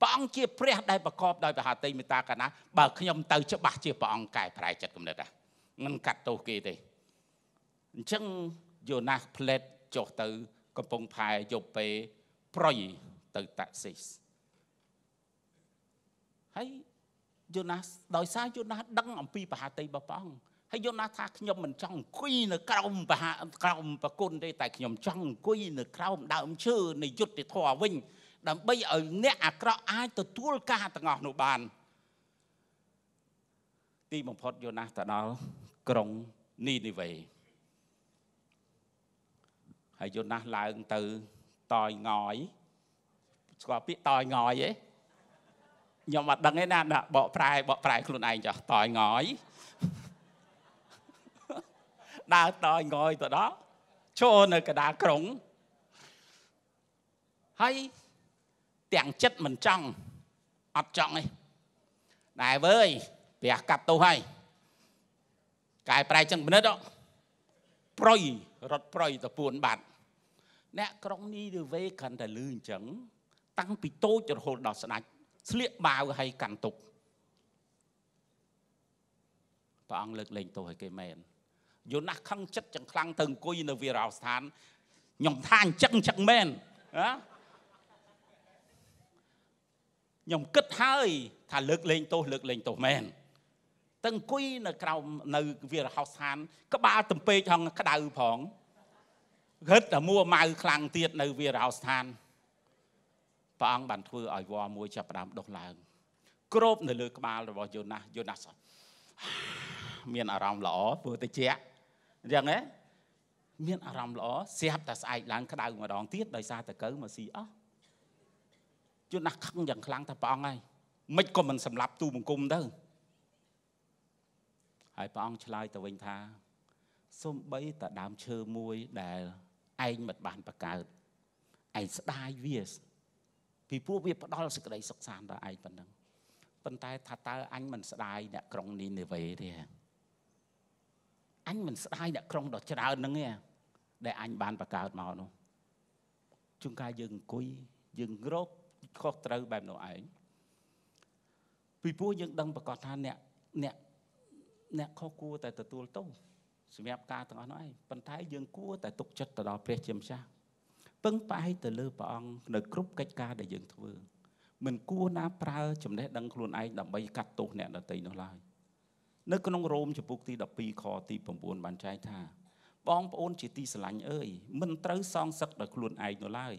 ព្រះអង្គជាព្រះដែលប្រកបដោយព្រះហត្ថីមេត្តាកណាបើខ្ញុំទៅច្បាស់ជាព្រះអង្គកែប្រែចិត្តគំនិតណាមិនកាត់ទោសគេទេអញ្ចឹងយូណាសផ្លេតចុះទៅ កំពង់ផែយប់ពេលប្រុយទៅតាក់ស៊ីសហើយយូណាសដោយសារយូណាសដឹងអំពីបហាតីរបស់ព្រះអង្គ ហើយយូណាសថាខ្ញុំមិនចង់អង្គុយនៅក្រោមបហាក្រោមប្រគុណទេតែខ្ញុំចង់អង្គុយនៅក្រោមដើមឈើនៃយុទ្ធធម៌វិញ ដើម្បីឲ្យអ្នកអាក្រក់អាចទទួលការទាំងអស់នោះបាន ទីបំផុតយូណាសទៅដល់ក្រុងនីនីវេហើយយន្តណាស់ឡើងទៅតយងយស្គាល់ពាក្យតយងយទេខ្ញុំអត់ដឹងទេណាបកប្រែបកប្រែខ្លួនឯងចុះតយងយ ដើរតយងយទៅដល់ចូលនៅកណ្ដាលក្រុងហើយទាំងចិត្តមិនចង់អត់ចង់ទេតែវើយព្រះកាត់ទោសហើយកែប្រែចឹងមនិតប្រុយរត់ប្រុយទៅពួនបាត់អ្នកក្រុងនេះឬវេកាន់តែលឺអញ្ចឹងតាំងពីតូចរហូតដល់ស្ដាច់ស្លៀកបាវឲ្យកាន់ទុកព្រះអង្គលើកលែងទោសឲ្យគេមែន យូណាស់ខឹងចិត្តចឹងខ្លាំងទៅអង្គុយនៅវីរោស្ថានខ្ញុំថាអញ្ចឹងចឹងមែនណាខ្ញុំគិតហើយថាលើកលែងទោសលើកលែងទោសមែនទៅអង្គុយនៅក្រោមនៅវីរហោស្ថានក្បាលទំពេកហងក្តៅផងរឹតតែមួម៉ៅខ្លាំងទៀតនៅវារោស្ថានព្រះអង្គបានធ្វើឲ្យវល់មួយចាប់ផ្ដើមដុះឡើងគ្របនៅលើក្បាលរបស់យូណាសយូណាសមានអារម្មណ៍ល្អធ្វើទៅជា អញ្ចឹងហ៎មានអារម្មណ៍ល្អស្រាប់តែស្អែកឡើងក្តៅម្ដងទៀតដោយសារតកើមកស៊ីអស់យូណាសខឹងយ៉ាងខ្លាំងថាព្រះអង្គហើយមិនក៏មិនសម្លាប់ទូបង្គំទៅហើយព្រះអង្គឆ្លើយទៅវិញថាសំបីតែដើមឈើមួយដែលឯងមិនបានបង្កើតឯងស្ដាយវាពីព្រោះវាផ្ដល់សេចក្តីសុខសាន្តដល់ឯងប៉ុណ្ណឹងប៉ុន្តែថាតើអញមិនស្ដាយអ្នកក្រុងនីនេវេទេ អញមិនស្ដាយអ្នកក្រុងដ៏ច្រើនហ្នឹងទេដែលអញបានបង្កើតមកនោះជួនកាលយើងអង្គុយយើងរកខុសត្រូវបែបនោះឯងពីព្រោះយើងដឹងប្រកាសថាអ្នកអ្នកអ្នកខុសគួរតែទទួលទោសសម្រាប់ការទាំងអស់នោះឯងប៉ុន្តែយើងគួរតែទុកចិត្តទៅដល់ព្រះជាម្ចាស់ពឹងផ្អែកទៅលើព្រះអង្គនៅគ្រប់កិច្ចការដែលយើងធ្វើមិនគួរណាប្រើចំណេះដឹងខ្លួនឯងដើម្បីកាត់ទោសអ្នកដទៃនោះឡើយ នៅក្នុងរ៉ូមចំពុកទី12ខទី9បានចែកថា បងប្អូនជាទីស្រឡាញ់អើយមិនត្រូវសងសឹកដោយខ្លួនឯងនោះឡើយ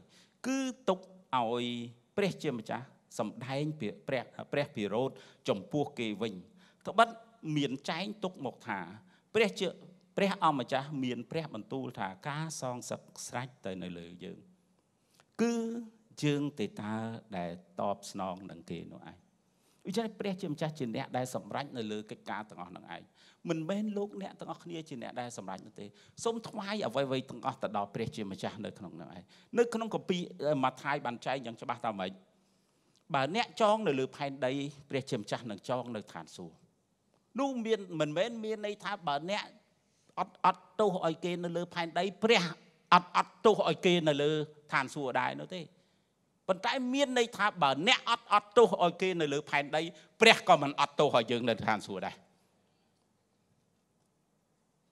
គឺទុកឲ្យព្រះជាម្ចាស់សំដែងព្រះព្រះពិរោធចំពោះគេវិញត្បិតមានចែងទុកមកថាព្រះជាព្រះអម្ចាស់មាន ព្រះបន្ទូលថាការសងសឹកស្រេចទៅនៅលើយើង គឺយើងទេតើដែលតបស្នងនឹងគេនោះឯង ដូច្នេះព្រះជាម្ចាស់ជាអ្នកដែលសម្រេចនៅលើកិច្ចការទាំងអស់នឹងឯងមិនមែនលោកអ្នកទាំងអស់គ្នាជាអ្នកដែលសម្រេចនោះទេសូមថ្វាយអ្វីៗទាំងអស់ទៅដល់ព្រះជាម្ចាស់នៅក្នុងនោះឯងនៅក្នុងកពីម៉ាថាយបានចែងយ៉ាងច្បាស់ថាម៉េចបើអ្នកចងនៅលើផែនដីព្រះជាម្ចាស់នឹងចងនៅឋានសួគ៌នោះមានមិនមែនមានន័យថាបើអ្នកអត់អត់ទោសឲ្យគេនៅលើផែនដីព្រះអត់អត់ទោសឲ្យគេនៅលើឋានសួគ៌ដែរនោះទេ ប៉ុន្តែមានន័យថាបើអ្នកអត់អត់ទោសឲ្យគេនៅលើផែនដីព្រះក៏មិនអត់ទោសឲ្យយើងនៅឋានសួគ៌ដែរ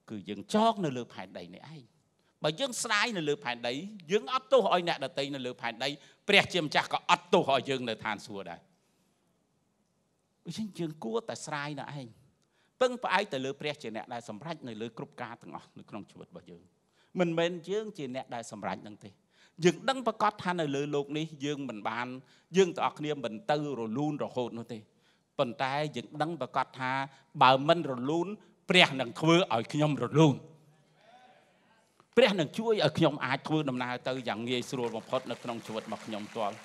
គឺយើងចងនៅលើផែនដីនេះឯងបើយើងស្ដាយនៅលើផែនដីយើងអត់ទោសឲ្យអ្នកដតីនៅលើផែនដីព្រះជាម្ចាស់ក៏អត់ទោសឲ្យយើងនៅឋានសួគ៌ដែរដូច្នេះយើងគួរតែស្រាយនៅឯងពឹងផ្អែកទៅលើព្រះជាអ្នកដែលសម្រេចនៅលើគ្រប់ការទាំងអស់នៅក្នុងជីវិតរបស់យើងមិនមែនយើងជាអ្នកដែលសម្រេចនឹងទេ យើងដឹងប្រកាសថានៅលើโลกនេះយើងមិនបានយើងទាំងអស់គ្នាមិនទៅរលូនរហូតនោះទេប៉ុន្តែយើងដឹងប្រកាសថាបើមិនរលូនព្រះនឹងធ្វើឲ្យខ្ញុំរលូនព្រះនឹងជួយឲ្យខ្ញុំអាចធ្វើដំណើរទៅយ៉ាងងាយស្រួលបំផុតនៅក្នុងជីវិតរបស់ខ្ញុំផ្ទាល់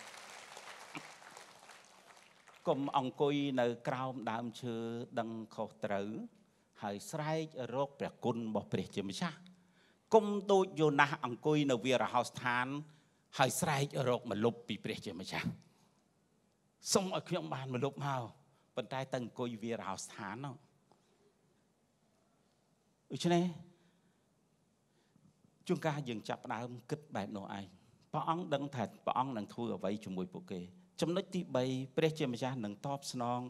កុំអង្គុយនៅក្រោមដើមឈើដឹងខុសត្រូវហើយស្រែករកព្រះគុណរបស់ព្រះជាម្ចាស់ គុំដូចយូណាស់អង្គុយនៅវារហោស្ថាន ហើយស្រែករកម្លប់ពីព្រះជាម្ចាស់សូមឲ្យខ្ញុំបានម្លប់មកប៉ុន្តែទៅអង្គុយវារហោស្ថាននោះដូច្នេះជួនកាលយើងចាប់ផ្ដើមគិតបែបនោះឯងព្រះអង្គដឹងថាព្រះអង្គនឹងធ្វើអ្វីជាមួយពួកគេ ចំណុចទី3ព្រះជាម្ចាស់នឹងតបស្នង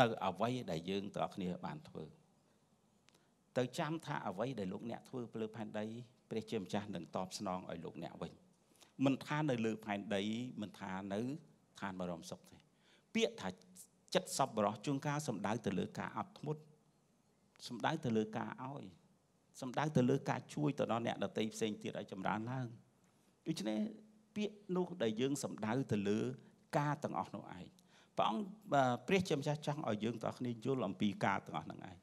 នៅអ្វីដែលយើងទាំងអស់គ្នាបានធ្វើ ទៅចាំថាអ្វីដែលលោកអ្នកធ្វើលើផែនដីព្រះជាម្ចាស់នឹងតបស្នងឲ្យលោកអ្នកវិញមិនថានៅលើផែនដីមិនថានៅឋានបរមសុខទេពាក្យថាចិត្តសប្បុរសជួនកាលសំដៅទៅលើការអត់ធ្មត់សំដៅទៅលើការឲ្យសំដៅទៅលើការជួយទៅដល់អ្នកដតីផ្សេងទៀតឲ្យចម្រើនឡើងដូច្នេះពាក្យនោះដែលយើងសំដៅទៅលើការទាំងអស់នោះឯងព្រះអង្គព្រះជាម្ចាស់ចង់ឲ្យយើងទាំងគ្នាយល់អំពីការទាំងអស់ហ្នឹងឯង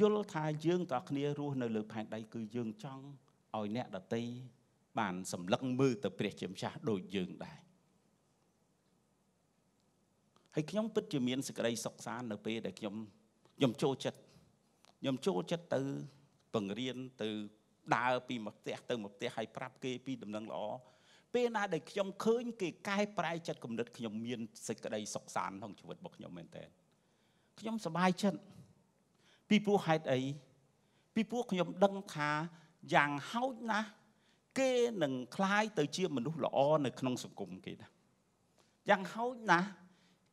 យល់ថាយើងទាំងគ្នារស់នៅលើផែនដីគឺយើងចង់ឲ្យអ្នកដតីបានសម្លឹងមើលទៅព្រះជាម្ចាស់ដូចយើងដែរហើយខ្ញុំពិតជាមានសេចក្តីសុខសាន្តនៅពេលដែលខ្ញុំខ្ញុំចូលចិត្តខ្ញុំចូលចិត្តទៅបង្រៀនទៅដើរពីមួយផ្ទះទៅមួយផ្ទះហើយប្រាប់គេពីដំណឹងល្អពេលណាដែលខ្ញុំឃើញគេកែប្រែចិត្តគំនិតខ្ញុំមានសេចក្តីសុខសាន្តក្នុងជីវិតរបស់ខ្ញុំមែនតើខ្ញុំសប្បាយចិត្ត ពីព្រោះហេតុអីពីព្រោះខ្ញុំដឹងថាយ៉ាងហោចណាស់គេនឹងคล้ายទៅជាមនុស្សល្អនៅក្នុងសង្គមគេណាយ៉ាងហោចណាស់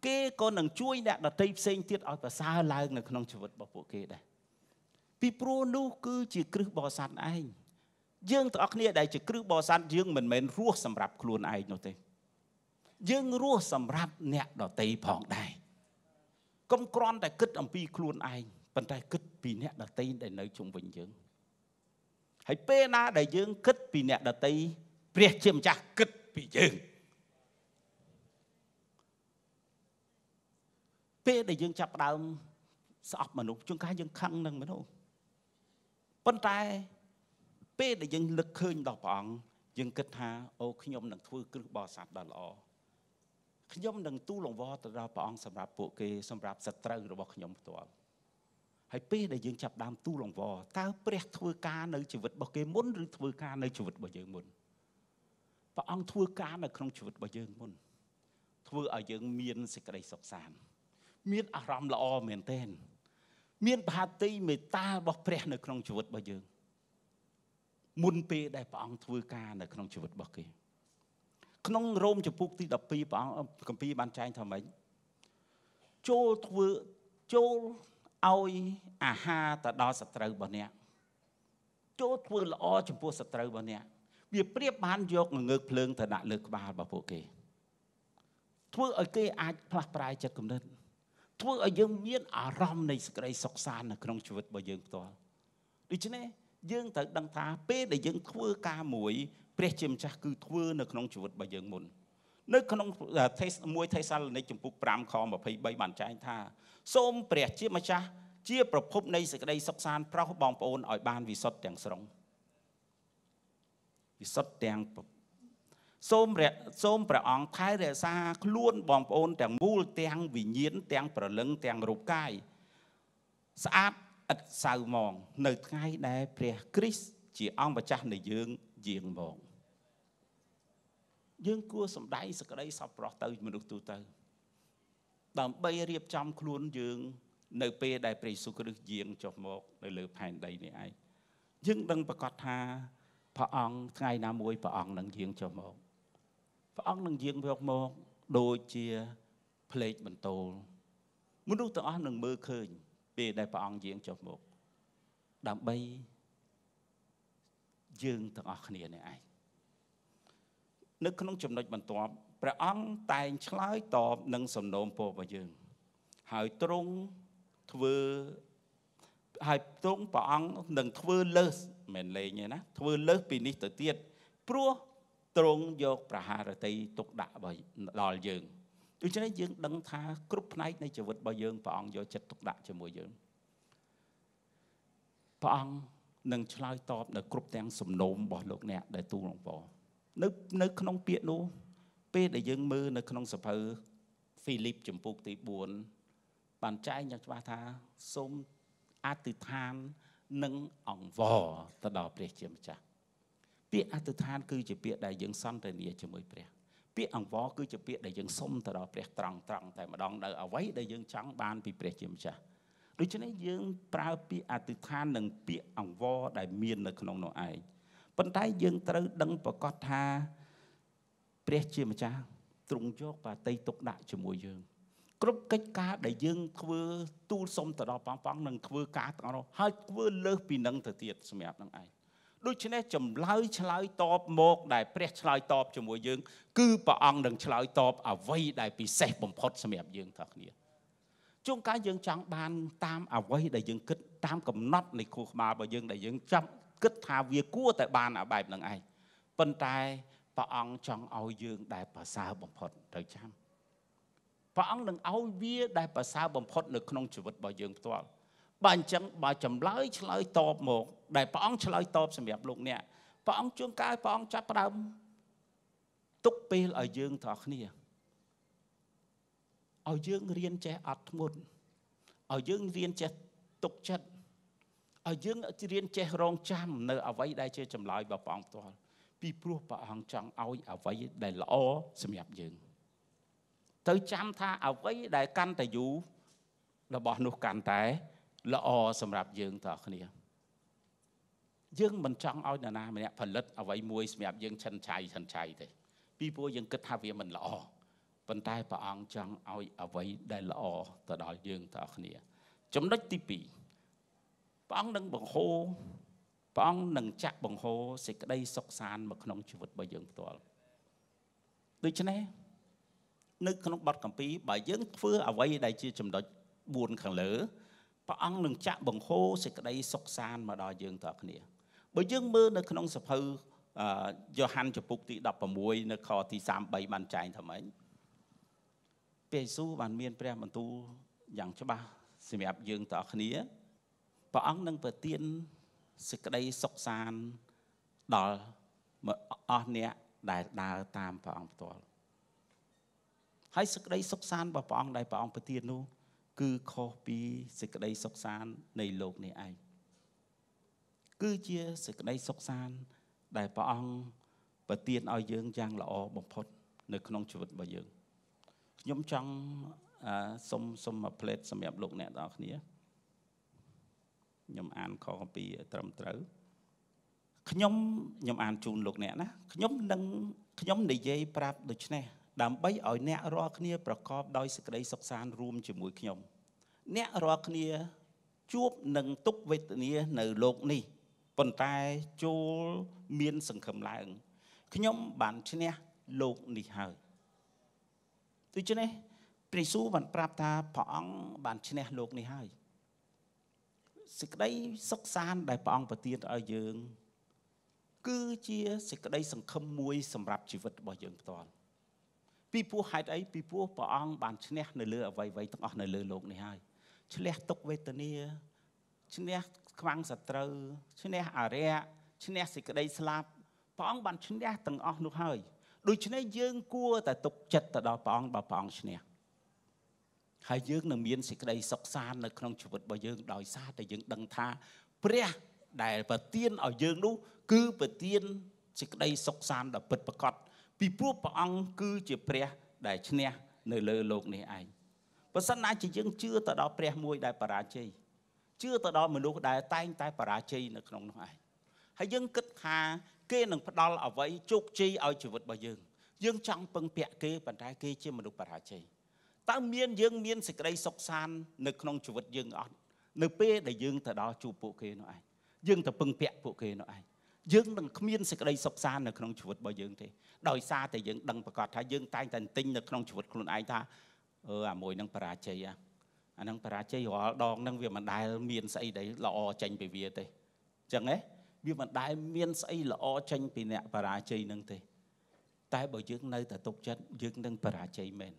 គេក៏នឹងជួយអ្នកដតីផ្សេងទៀតឲ្យប្រសើរឡើងនៅក្នុងជីវិតរបស់ពួកគេដែរពីព្រោះនោះគឺជាគ្រឹះបរិស័ទឯងយើងទាំងអស់គ្នាដែលជាគ្រឹះបរិស័ទយើងមិនមែនរស់សម្រាប់ខ្លួនឯងនោះទេយើងរស់សម្រាប់អ្នកដតីផងដែរកុំគ្រាន់តែគិតអំពីខ្លួនឯង ប៉ុន្តែគិតពីអ្នកដតីដែលនៅជុំវិញយើងហើយពេលណាដែលយើងគិតពីអ្នកដតីព្រះជាម្ចាស់គិតពីយើងពេលដែលយើងចាប់ដើមស្អប់មនុស្សជួនកាលយើងខឹងនឹងមនុស្សប៉ុន្តែពេលដែលយើងនឹកឃើញដល់ព្រះអង្គយើងគិតថាអូខ្ញុំនឹងធ្វើគ្រឹះបរិស័ទដ៏ល្អខ្ញុំនឹងទូលអង្វរទៅដល់ព្រះអង្គសម្រាប់ពួកគេសម្រាប់សត្រូវរបស់ខ្ញុំផ្ទាល់ ហើយពេលដែលយើងចាប់ដើមទូលអង្វរតើព្រះធ្វើការនៅជីវិតរបស់គេមុនឬធ្វើការនៅជីវិតរបស់យើងមុនព្រះអង្គធ្វើការនៅក្នុងជីវិតរបស់យើងមុនធ្វើឲ្យយើងមានសេចក្តីសុខសាន្តមានអារម្មណ៍ល្អមែនទែនមានបហាទីមេត្តារបស់ព្រះនៅក្នុងជីវិតរបស់យើងមុនពេលដែលព្រះអង្គធ្វើការនៅក្នុងជីវិតរបស់គេក្នុងរោមចំពុកទី12ព្រះអង្គគម្ពីរបានចែងថាម៉េចចូលធ្វើចូល ឲ្យអាហារទៅដល់សត្រូវរបស់អ្នកចូលធ្វើល្អចំពោះសត្រូវរបស់អ្នកវាប្រៀបបានយកងើកភ្លើងទៅដាក់លើក្បាលរបស់ពួកគេធ្វើឲ្យគេអាចផ្លាស់ប្រែចិត្តគំនិតធ្វើឲ្យយើងមានអារម្មណ៍នៃសេចក្តីសុខសាន្តនៅក្នុងជីវិតរបស់យើងផ្ទាល់ដូច្នេះយើងត្រូវដឹងថាពេលដែលយើងធ្វើការមួយ ព្រះជាម្ចាស់គឺធ្វើនៅក្នុងជីវិតរបស់យើងមុន នៅក្នុងទេសមួយថេសាឡូនីកចំពុក5ខ23បានចែងថាសូមព្រះជាម្ចាស់ជាប្រភពនៃសេចក្តីសុខសាន្តប្រោសបងប្អូនឲ្យបានវិសុទ្ធទាំងស្រុងវិសុទ្ធទាំងសូមសូមព្រះអង្គថែរក្សាខ្លួនបងប្អូនទាំងមូលទាំងវិញ្ញាណទាំងប្រលឹងទាំងរូបកាយស្អាតឥតសៅមង នៅថ្ងៃដែលព្រះគ្រីស្ទជាអង្គម្ចាស់នៃយើងយាងមក យើងគួរសំដែងសក្តីសពប្រោះទៅមនុស្សទូទៅដើម្បីរៀបចំខ្លួនយើង នៅពេលដែលព្រះយេស៊ូវគ្រីស្ទយាងចុះមកនៅលើផែនដីនេះឯងយើងដឹងប្រកាសថាព្រះអង្គថ្ងៃណាមួយព្រះអង្គនឹងយាងចុះមកព្រះអង្គនឹងយាងមកមកដូចជាផ្លេកបន្ទោលមនុស្សទាំងអស់នឹងមើលឃើញ ពេលដែលព្រះអង្គយាងចុះមក ដើម្បីយើងទាំងអស់គ្នានេះឯង នៅក្នុងចំណុចបន្ទាប់ព្រះអង្គតែងឆ្លើយតបនឹងសំណូមពររបស់យើង ហើយទ្រង់ធ្វើហើយទ្រង់ព្រះអង្គនឹងធ្វើលើសមិនលេងទេណាធ្វើលើសពីនេះទៅទៀតព្រោះទ្រង់យកប្រហារតីទុកដាក់ដល់យើងដូច្នេះយើងដឹងថាគ្រប់ផ្នែកនៃជីវិតរបស់យើងព្រះអង្គយកចិត្តទុកដាក់ជាមួយយើងព្រះអង្គនឹងឆ្លើយតបនៅគ្រប់ទាំងសំណូមរបស់លោកអ្នកដែលទូលងព នៅនៅក្នុងពាក្យនោះពេលដែលយើងមើលនៅក្នុងសភៅហ្វីលីបចំពុកទី4បានចែងយ៉ាងច្បាស់ថាសូមអធិដ្ឋាននិងអង្វរទៅដល់ព្រះជាម្ចាស់ពាក្យអធិដ្ឋានគឺជាពាក្យដែលយើងសន្ទនាជាមួយព្រះពាក្យអង្វរគឺជាពាក្យដែលយើងសុំទៅដល់ព្រះត្រង់ត្រង់តែម្ដងនៅអ្វីដែលយើងចង់បានពីព្រះជាម្ចាស់ដូច្នេះយើងប្រើពាក្យអធិដ្ឋាននិងពាក្យអង្វរដែលមាននៅក្នុងនោះឯង ប៉ុន្តែយើងត្រូវដឹងប្រកាសថាព្រះជាម្ចាស់ទ្រង់យកបាតីទុកដាក់ជាមួយយើង គ្រប់កិច្ចការដែលយើងធ្វើទូលសុំទៅដល់បងបងនឹងធ្វើការទាំងនោះហើយធ្វើលើសពីនឹងទៅទៀតសម្រាប់នឹងឯងដូច្នេះចម្លើយឆ្លើយតបមកដែលព្រះឆ្លើយតបជាមួយយើង គឺព្រះអង្គនឹងឆ្លើយតបអ្វីដែលពិសេសបំផុតសម្រាប់យើងទាំងគ្នាជួនកាលយើងចង់បានតាមអ្វីដែលយើងគិតតាមកំណត់នៃខួរក្បាលរបស់យើងដែលយើងចាប់ គិតថាវាគួរតែបានអាបែបហ្នឹងឯងប៉ុន្តែព្រះអង្គចង់ឲ្យយើងដែលប្រសើរបំផុតត្រូវចាំព្រះអង្គនឹងឲ្យវាដែលប្រសើរបំផុតនៅក្នុងជីវិតរបស់យើងផ្ទាល់បើអញ្ចឹងបើចម្លើយឆ្លើយតបមក ដែលព្រះអង្គឆ្លើយតបសម្រាប់លោកអ្នកព្រះអង្គជួនកាលព្រះអង្គចាប់ផ្ដើមទុកពេលឲ្យយើងទាំងគ្នាឲ្យយើងរៀនចេះអត់ធ្មត់ឲ្យយើងរៀនចេះទុកចិត្ត ឲ្យយើងរៀនចេះរងចាំនៅអ្វីដែលជាចម្លើយរបស់ព្រះអង្គផ្ទាល់ពីព្រោះព្រះអង្គចង់ឲ្យអ្វីដែលល្អសម្រាប់យើង ទៅចាំថាអ្វីដែលកាន់តែយូររបស់នោះកាន់តែល្អសម្រាប់យើងតើគ្នាយើងមិនចង់ឲ្យនរណាម្នាក់ផលិតអ្វីមួយសម្រាប់យើងឆិនឆៃឆិនឆៃទេពីព្រោះយើងគិតថាវាមិនល្អប៉ុន្តែព្រះអង្គចង់ឲ្យអ្វីដែលល្អទៅដល់យើងតើគ្នាចំណុចទី2 ព្រះអង្គនឹងបង្ហូរព្រះអង្គនឹងចាក់បង្ហូរសេចក្តីសុខសាន្តមកក្នុងជីវិតរបស់យើងផ្ទាល់ដូច្នេះនៅក្នុងបទកម្ពីបើយើងធ្វើអ្វីដែលជាចំណុច4ខាងលើព្រះអង្គនឹងចាក់បង្ហូរសេចក្តីសុខសាន្តមកដល់យើងតើគ្នាបើយើងមើលនៅក្នុងសភៅយ៉ូហាន់ចំពុកទី16នៅខទី33បានចែងថាម៉េចព្រះយេស៊ូវបានមានព្រះបន្ទូលយ៉ាងច្បាស់សម្រាប់យើងតើគ្នា ព្រះអង្គនឹងប្រទានសេចក្តីសុខសាន្តដល់អស់អ្នកដែលដើរតាមព្រះអង្គផ្ទាល់ហើយសេចក្តីសុខសាន្តរបស់ព្រះអង្គដែលព្រះអង្គប្រទាននោះ គឺខុសពីសេចក្តីសុខសាន្តនៃលោកនេះឯងគឺជាសេចក្តីសុខសាន្តដែលព្រះអង្គប្រទានឲ្យយើងយ៉ាងល្អបំផុត នៅក្នុងជីវិតរបស់យើងខ្ញុំចង់សុំសុំមួយផ្លេតសម្រាប់លោកអ្នកទាំងអស់គ្នា ខ្ញុំអានខគម្ពីរត្រឹមត្រូវខ្ញុំខ្ញុំអានជូនលោកអ្នកណាខ្ញុំនឹងខ្ញុំនិយាយប្រាប់ដូច្នេះដើម្បីឲ្យអ្នករាល់គ្នាប្រកបដោយសេចក្តីសុខសាន្តរួមជាមួយខ្ញុំ អ្នករាល់គ្នាជួបនឹងទុក្ខវេទនានៅលោកនេះប៉ុន្តែចូលមានសង្ឃឹមឡើងខ្ញុំបានឈ្នះលោកនេះហើយដូច្នេះព្រះយេស៊ូវបានប្រាប់ថាព្រះអង្គបានឈ្នះលោកនេះហើយ សេចក្តីសុខសាន្តដែលព្រះអង្គប្រទានឲ្យយើង គឺជាសេចក្តីសង្ឃឹមមួយសម្រាប់ជីវិតរបស់យើងផ្ទាល់ពីព្រោះហេតុអីពីព្រោះព្រះអង្គបានឈ្នះនៅលើអ្វីៗទាំងអស់នៅលើលោកនេះហើយឈ្នះទុក្ខវេទនាឈ្នះខ្វាំងសត្រូវឈ្នះអរិយឈ្នះសេចក្តីស្លាប់ព្រះអង្គបានឈ្នះទាំងអស់នោះហើយដូច្នេះយើងគួរតែទុកចិត្តទៅដល់ព្រះអង្គបើព្រះអង្គឈ្នះ ហើយយើងនឹងមានសេចក្តីសុខសាន្តនៅក្នុងជីវិតរបស់យើងដោយសារតែយើងដឹងថា ព្រះដែលប្រទានឲ្យយើងនោះគឺប្រទានសេចក្តីសុខសាន្តដ៏ពិតប្រាកដពីព្រោះព្រះអង្គគឺជាព្រះដែលឈ្នះនៅលើលោកនេះឯងបើសិនណាជាយើងជឿទៅដល់ព្រះមួយដែលបរាជ័យជឿទៅដល់មនុស្សដែលតែងតែបរាជ័យនៅក្នុងនោះឯងហើយយើងគិតថាគេនឹងផ្ដល់អ្វីជោគជ័យឲ្យជីវិតរបស់យើង យើងចង់ពឹងពាក់គេប៉ុន្តែគេជាមនុស្សបរាជ័យ តើមានយើងមានសេចក្តីសុខសាន្តនៅក្នុងជីវិតយើងអត់នៅពេលដែលយើងទៅដល់ជួបពួកគេនោះឯងយើងទៅពឹងពាក់ពួកគេនោះឯងយើងនឹងគ្មានសេចក្តីសុខសាន្តនៅក្នុងជីវិតរបស់យើងទេដោយសារតែយើងដឹងប្រកាសថាយើងតែងតែទិញនៅក្នុងជីវិតខ្លួនឯងថាអឺអាមួយនឹងបរាជ័យអានឹងបរាជ័យរាល់ដងនឹងវាមិនដែលមានស្អីដែលល្អចេញពីវាទេអញ្ចឹងហ៎វាមិនដែលមានស្អីល្អចេញពីអ្នកបរាជ័យនឹងទេតែបើយើងនៅតែទុកចិត្តយើងនឹងបរាជ័យមែន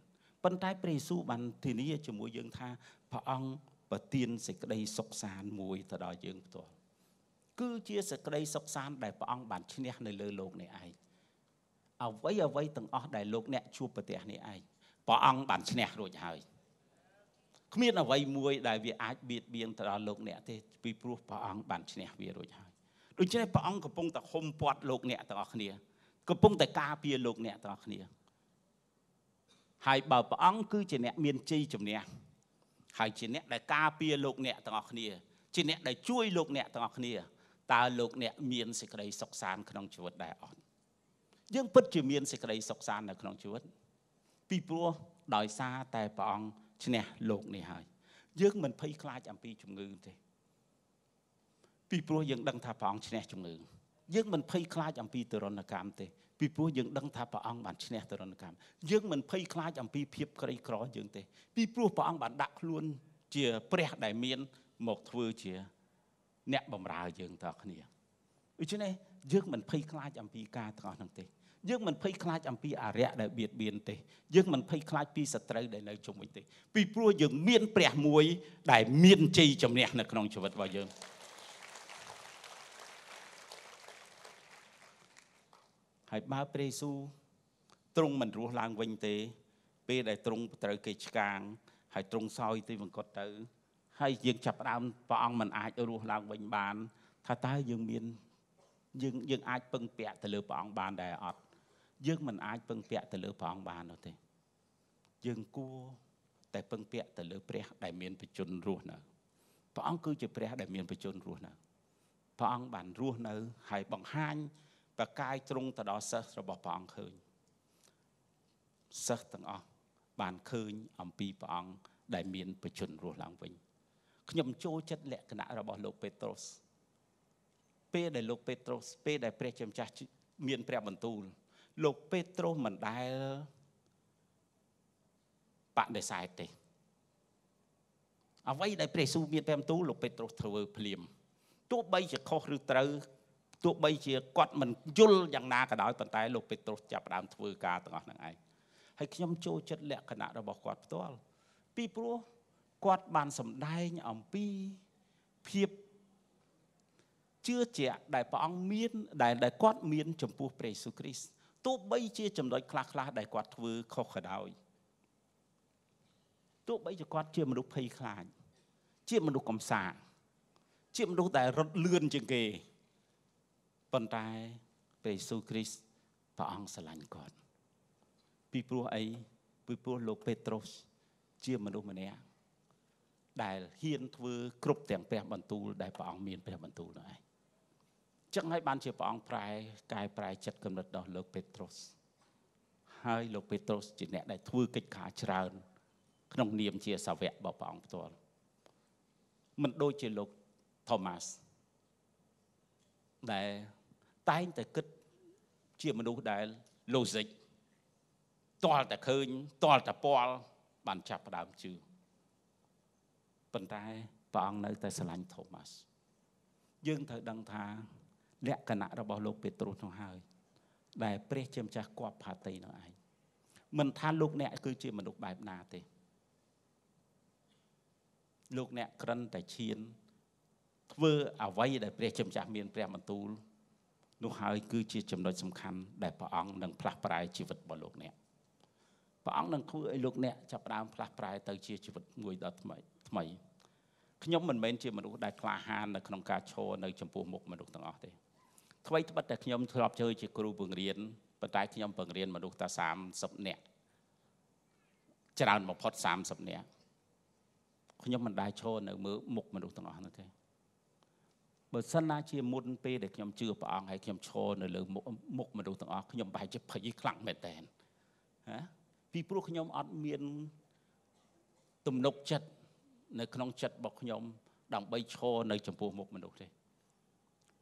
ប៉ុន្តែព្រះយេស៊ូវបានធានាជាមួយយើងថាព្រះអង្គប្រទានសេចក្តីសុខសាន្តមួយទៅដល់យើងផ្ទាល់គឺជាសេចក្តីសុខសាន្តដែលព្រះអង្គបានឈ្នះនៅលើលោកនេះឯងអ្វីអ្វីទាំងអស់ដែលលោកអ្នកជួបប្រទះនេះឯងព្រះអង្គបានឈ្នះរួចហើយគ្មានអ្វីមួយដែលវាអាចបៀតបៀនទៅដល់លោកអ្នកទេពីព្រោះព្រះអង្គបានឈ្នះវារួចហើយដូច្នេះព្រះអង្គកំពុងតែហុំព័ទ្ធលោកអ្នកទាំងអស់គ្នាកំពុងតែការពារលោកអ្នកទាំងអស់គ្នា ហើយបើព្រះអង្គគឺជាអ្នកមានជ័យជំនះហើយជាអ្នកដែលការពារលោកអ្នកទាំងអស់គ្នាជាអ្នកដែលជួយលោកអ្នកទាំងអស់គ្នាតើលោកអ្នកមានសេចក្តីសុខសាន្តក្នុងជីវិតដែរអត់យើងពិតជាមានសេចក្តីសុខសាន្តនៅក្នុងជីវិតពីព្រោះដោយសារតែព្រះអង្គឈ្នះលោកនេះហើយយើងមិនភ័យខ្លាចអំពីជំងឺទេពីព្រោះយើងដឹងថាព្រះអង្គឈ្នះជំងឺយើងមិនភ័យខ្លាចអំពីទរណកម្មទេ ពីព្រោះយើងដឹងថាព្រះអង្គបានឈ្នះទរណកម្មយើងមិនភ័យខ្លាចអំពីភាពក្រីក្រយើងទេ ពីព្រោះព្រះអង្គបានដាក់ខ្លួនជាព្រះដែលមានមកធ្វើជា អ្នកបម្រើយើងតើគ្នាដូច្នេះយើងមិនភ័យខ្លាចអំពីការទាំងអស់នោះទេយើងមិនភ័យខ្លាចអំពីអរិយដែលបៀតបៀនទេយើងមិនភ័យខ្លាចពីសត្រូវដែលនៅជុំវិញទេពីព្រោះយើងមានព្រះមួយដែលមានជ័យជំនះនៅក្នុងជីវិតរបស់យើង ហើយបើព្រះយេស៊ូវទ្រង់មិនរស់ឡើងវិញទេ ពេលដែលទ្រង់ត្រូវគេឆ្កាង ហើយទ្រង់សោយទីវង្គតទៅ ហើយយើងចាប់ផ្ដើមព្រះអង្គមិនអាចរស់ឡើងវិញបាន ថាតើយើងមានយើងយើងអាចពឹងពាក់ទៅលើព្រះអង្គបានដែរអត់យើងមិនអាចពឹងពាក់ទៅលើព្រះអង្គបាននោះទេ យើងគួរតែពឹងពាក់ទៅលើព្រះដែលមានបជនរស់នៅព្រះអង្គគឺជាព្រះដែលមានបជនរស់នៅព្រះអង្គបានរស់នៅហើយបង្ហាញ ប្រកាយទ្រង់ទៅដល់សិស្សរបស់ព្រះអង្គឃើញសិស្សទាំងអស់បានឃើញអំពីព្រះអង្គដែលមានបជនរស់ឡើងវិញខ្ញុំចូលចិត្តលក្ខណៈរបស់លោកពេត្រុសពេលដែលលោកពេត្រុសពេលដែលព្រះជាម្ចាស់មានព្រះបន្ទូលលោកពេត្រុសមិនដែលបដិសេធទេអ្វីដែលព្រះយេស៊ូវមានព្រះបន្ទូលលោកពេត្រុសធ្វើភ្លាមទោះបីជាខុសឬត្រូវ ទោះបីជាគាត់មិនយល់យ៉ាងណាក៏ដោយប៉ុន្តែលោកពេត្រុសចាប់ផ្ដើមធ្វើការទាំងអស់ហ្នឹងឯងហើយខ្ញុំចូលចិត្តលក្ខណៈរបស់គាត់ផ្ទាល់ពីព្រោះគាត់បានសម្ដែងអំពីភាពជឿជាក់ដែលព្រះអង្គមានដែលដែលគាត់មានចំពោះព្រះយេស៊ូវគ្រីស្ទទោះបីជាចំណុចខ្លះខ្លះដែលគាត់ធ្វើខុសក៏ដោយទោះបីជាគាត់ជាមនុស្សភ័យខ្លាចជាមនុស្សកំសាជាមនុស្សដែលរត់លឿនជាងគេ ប៉ុន្តែព្រះយេស៊ូវគ្រីស្ទព្រះអង្គស្រឡាញ់គាត់ពីព្រោះអីពីព្រោះលោកពេត្រុសជាមនុស្សម្នាក់ដែលហ៊ានធ្វើគ្រប់ទាំងព្រះបន្ទូលដែលព្រះអង្គមានព្រះបន្ទូលនោះឯងចឹងហើយបានជាព្រះអង្គប្រែកែប្រែចិត្តគំនិតរបស់លោកពេត្រុសហើយលោកពេត្រុសជាអ្នកដែលធ្វើកិច្ចការច្រើន ក្នុងនាមជាសាវករបស់ព្រះអង្គផ្ទាល់មិនដូចជាលោកថូម៉ាស់ដែល តែងតែគិតជាមនុស្សដែល logic តល់តែឃើញតល់តែពាល់បានចាប់ផ្ដើមជឿប៉ុន្តែព្រះអង្គនៅតែស្រឡាញ់ថូម៉ាស់យើងត្រូវដឹងថាលក្ខណៈរបស់លោកពេត្រុសនោះហើយ ដែលព្រះជាម្ចាស់គប់ផាតីនោះឯងមិនថាលោកអ្នកគឺជាមនុស្សបែបណាទេលោកអ្នកក្រិនតែឈាន ធ្វើអ្វីដែលព្រះជាម្ចាស់មានព្រះបន្ទូល នោះហើយគឺជាចំណុចសំខាន់ដែលព្រះអង្គនឹងផ្លាស់ប្រែជីវិតរបស់លោកអ្នកព្រះអង្គនឹងធ្វើឲ្យលោកអ្នកចាប់ផ្ដើមផ្លាស់ប្រែទៅជាជីវិតមួយដ៏ថ្មីថ្មីខ្ញុំមិនមែនជាមនុស្សដែលក្លាហាននៅក្នុងការឈរនៅចំពោះមុខមនុស្សទាំងអស់ទេថ្មីត្បិតតែខ្ញុំធ្លាប់ជើជាគ្រូបង្រៀនប៉ុន្តែខ្ញុំបង្រៀនមនុស្សតែ30នាក់ច្រើនបំផុត30នាក់ខ្ញុំមិនដែលឈរនៅមើលមុខមនុស្សទាំងអស់នោះទេ បើសិនណាជាមុនពេលដែលខ្ញុំជឿព្រះអង្គហើយខ្ញុំឈរនៅលើមុខមនុស្សទាំងអស់ខ្ញុំបែរជាភ័យខ្លាំងមែនតើហ៎ពីព្រោះខ្ញុំអត់មានទំនុកចិត្តនៅក្នុងចិត្តរបស់ខ្ញុំ ដើម្បីឈរនៅចំពោះមុខមនុស្សទេ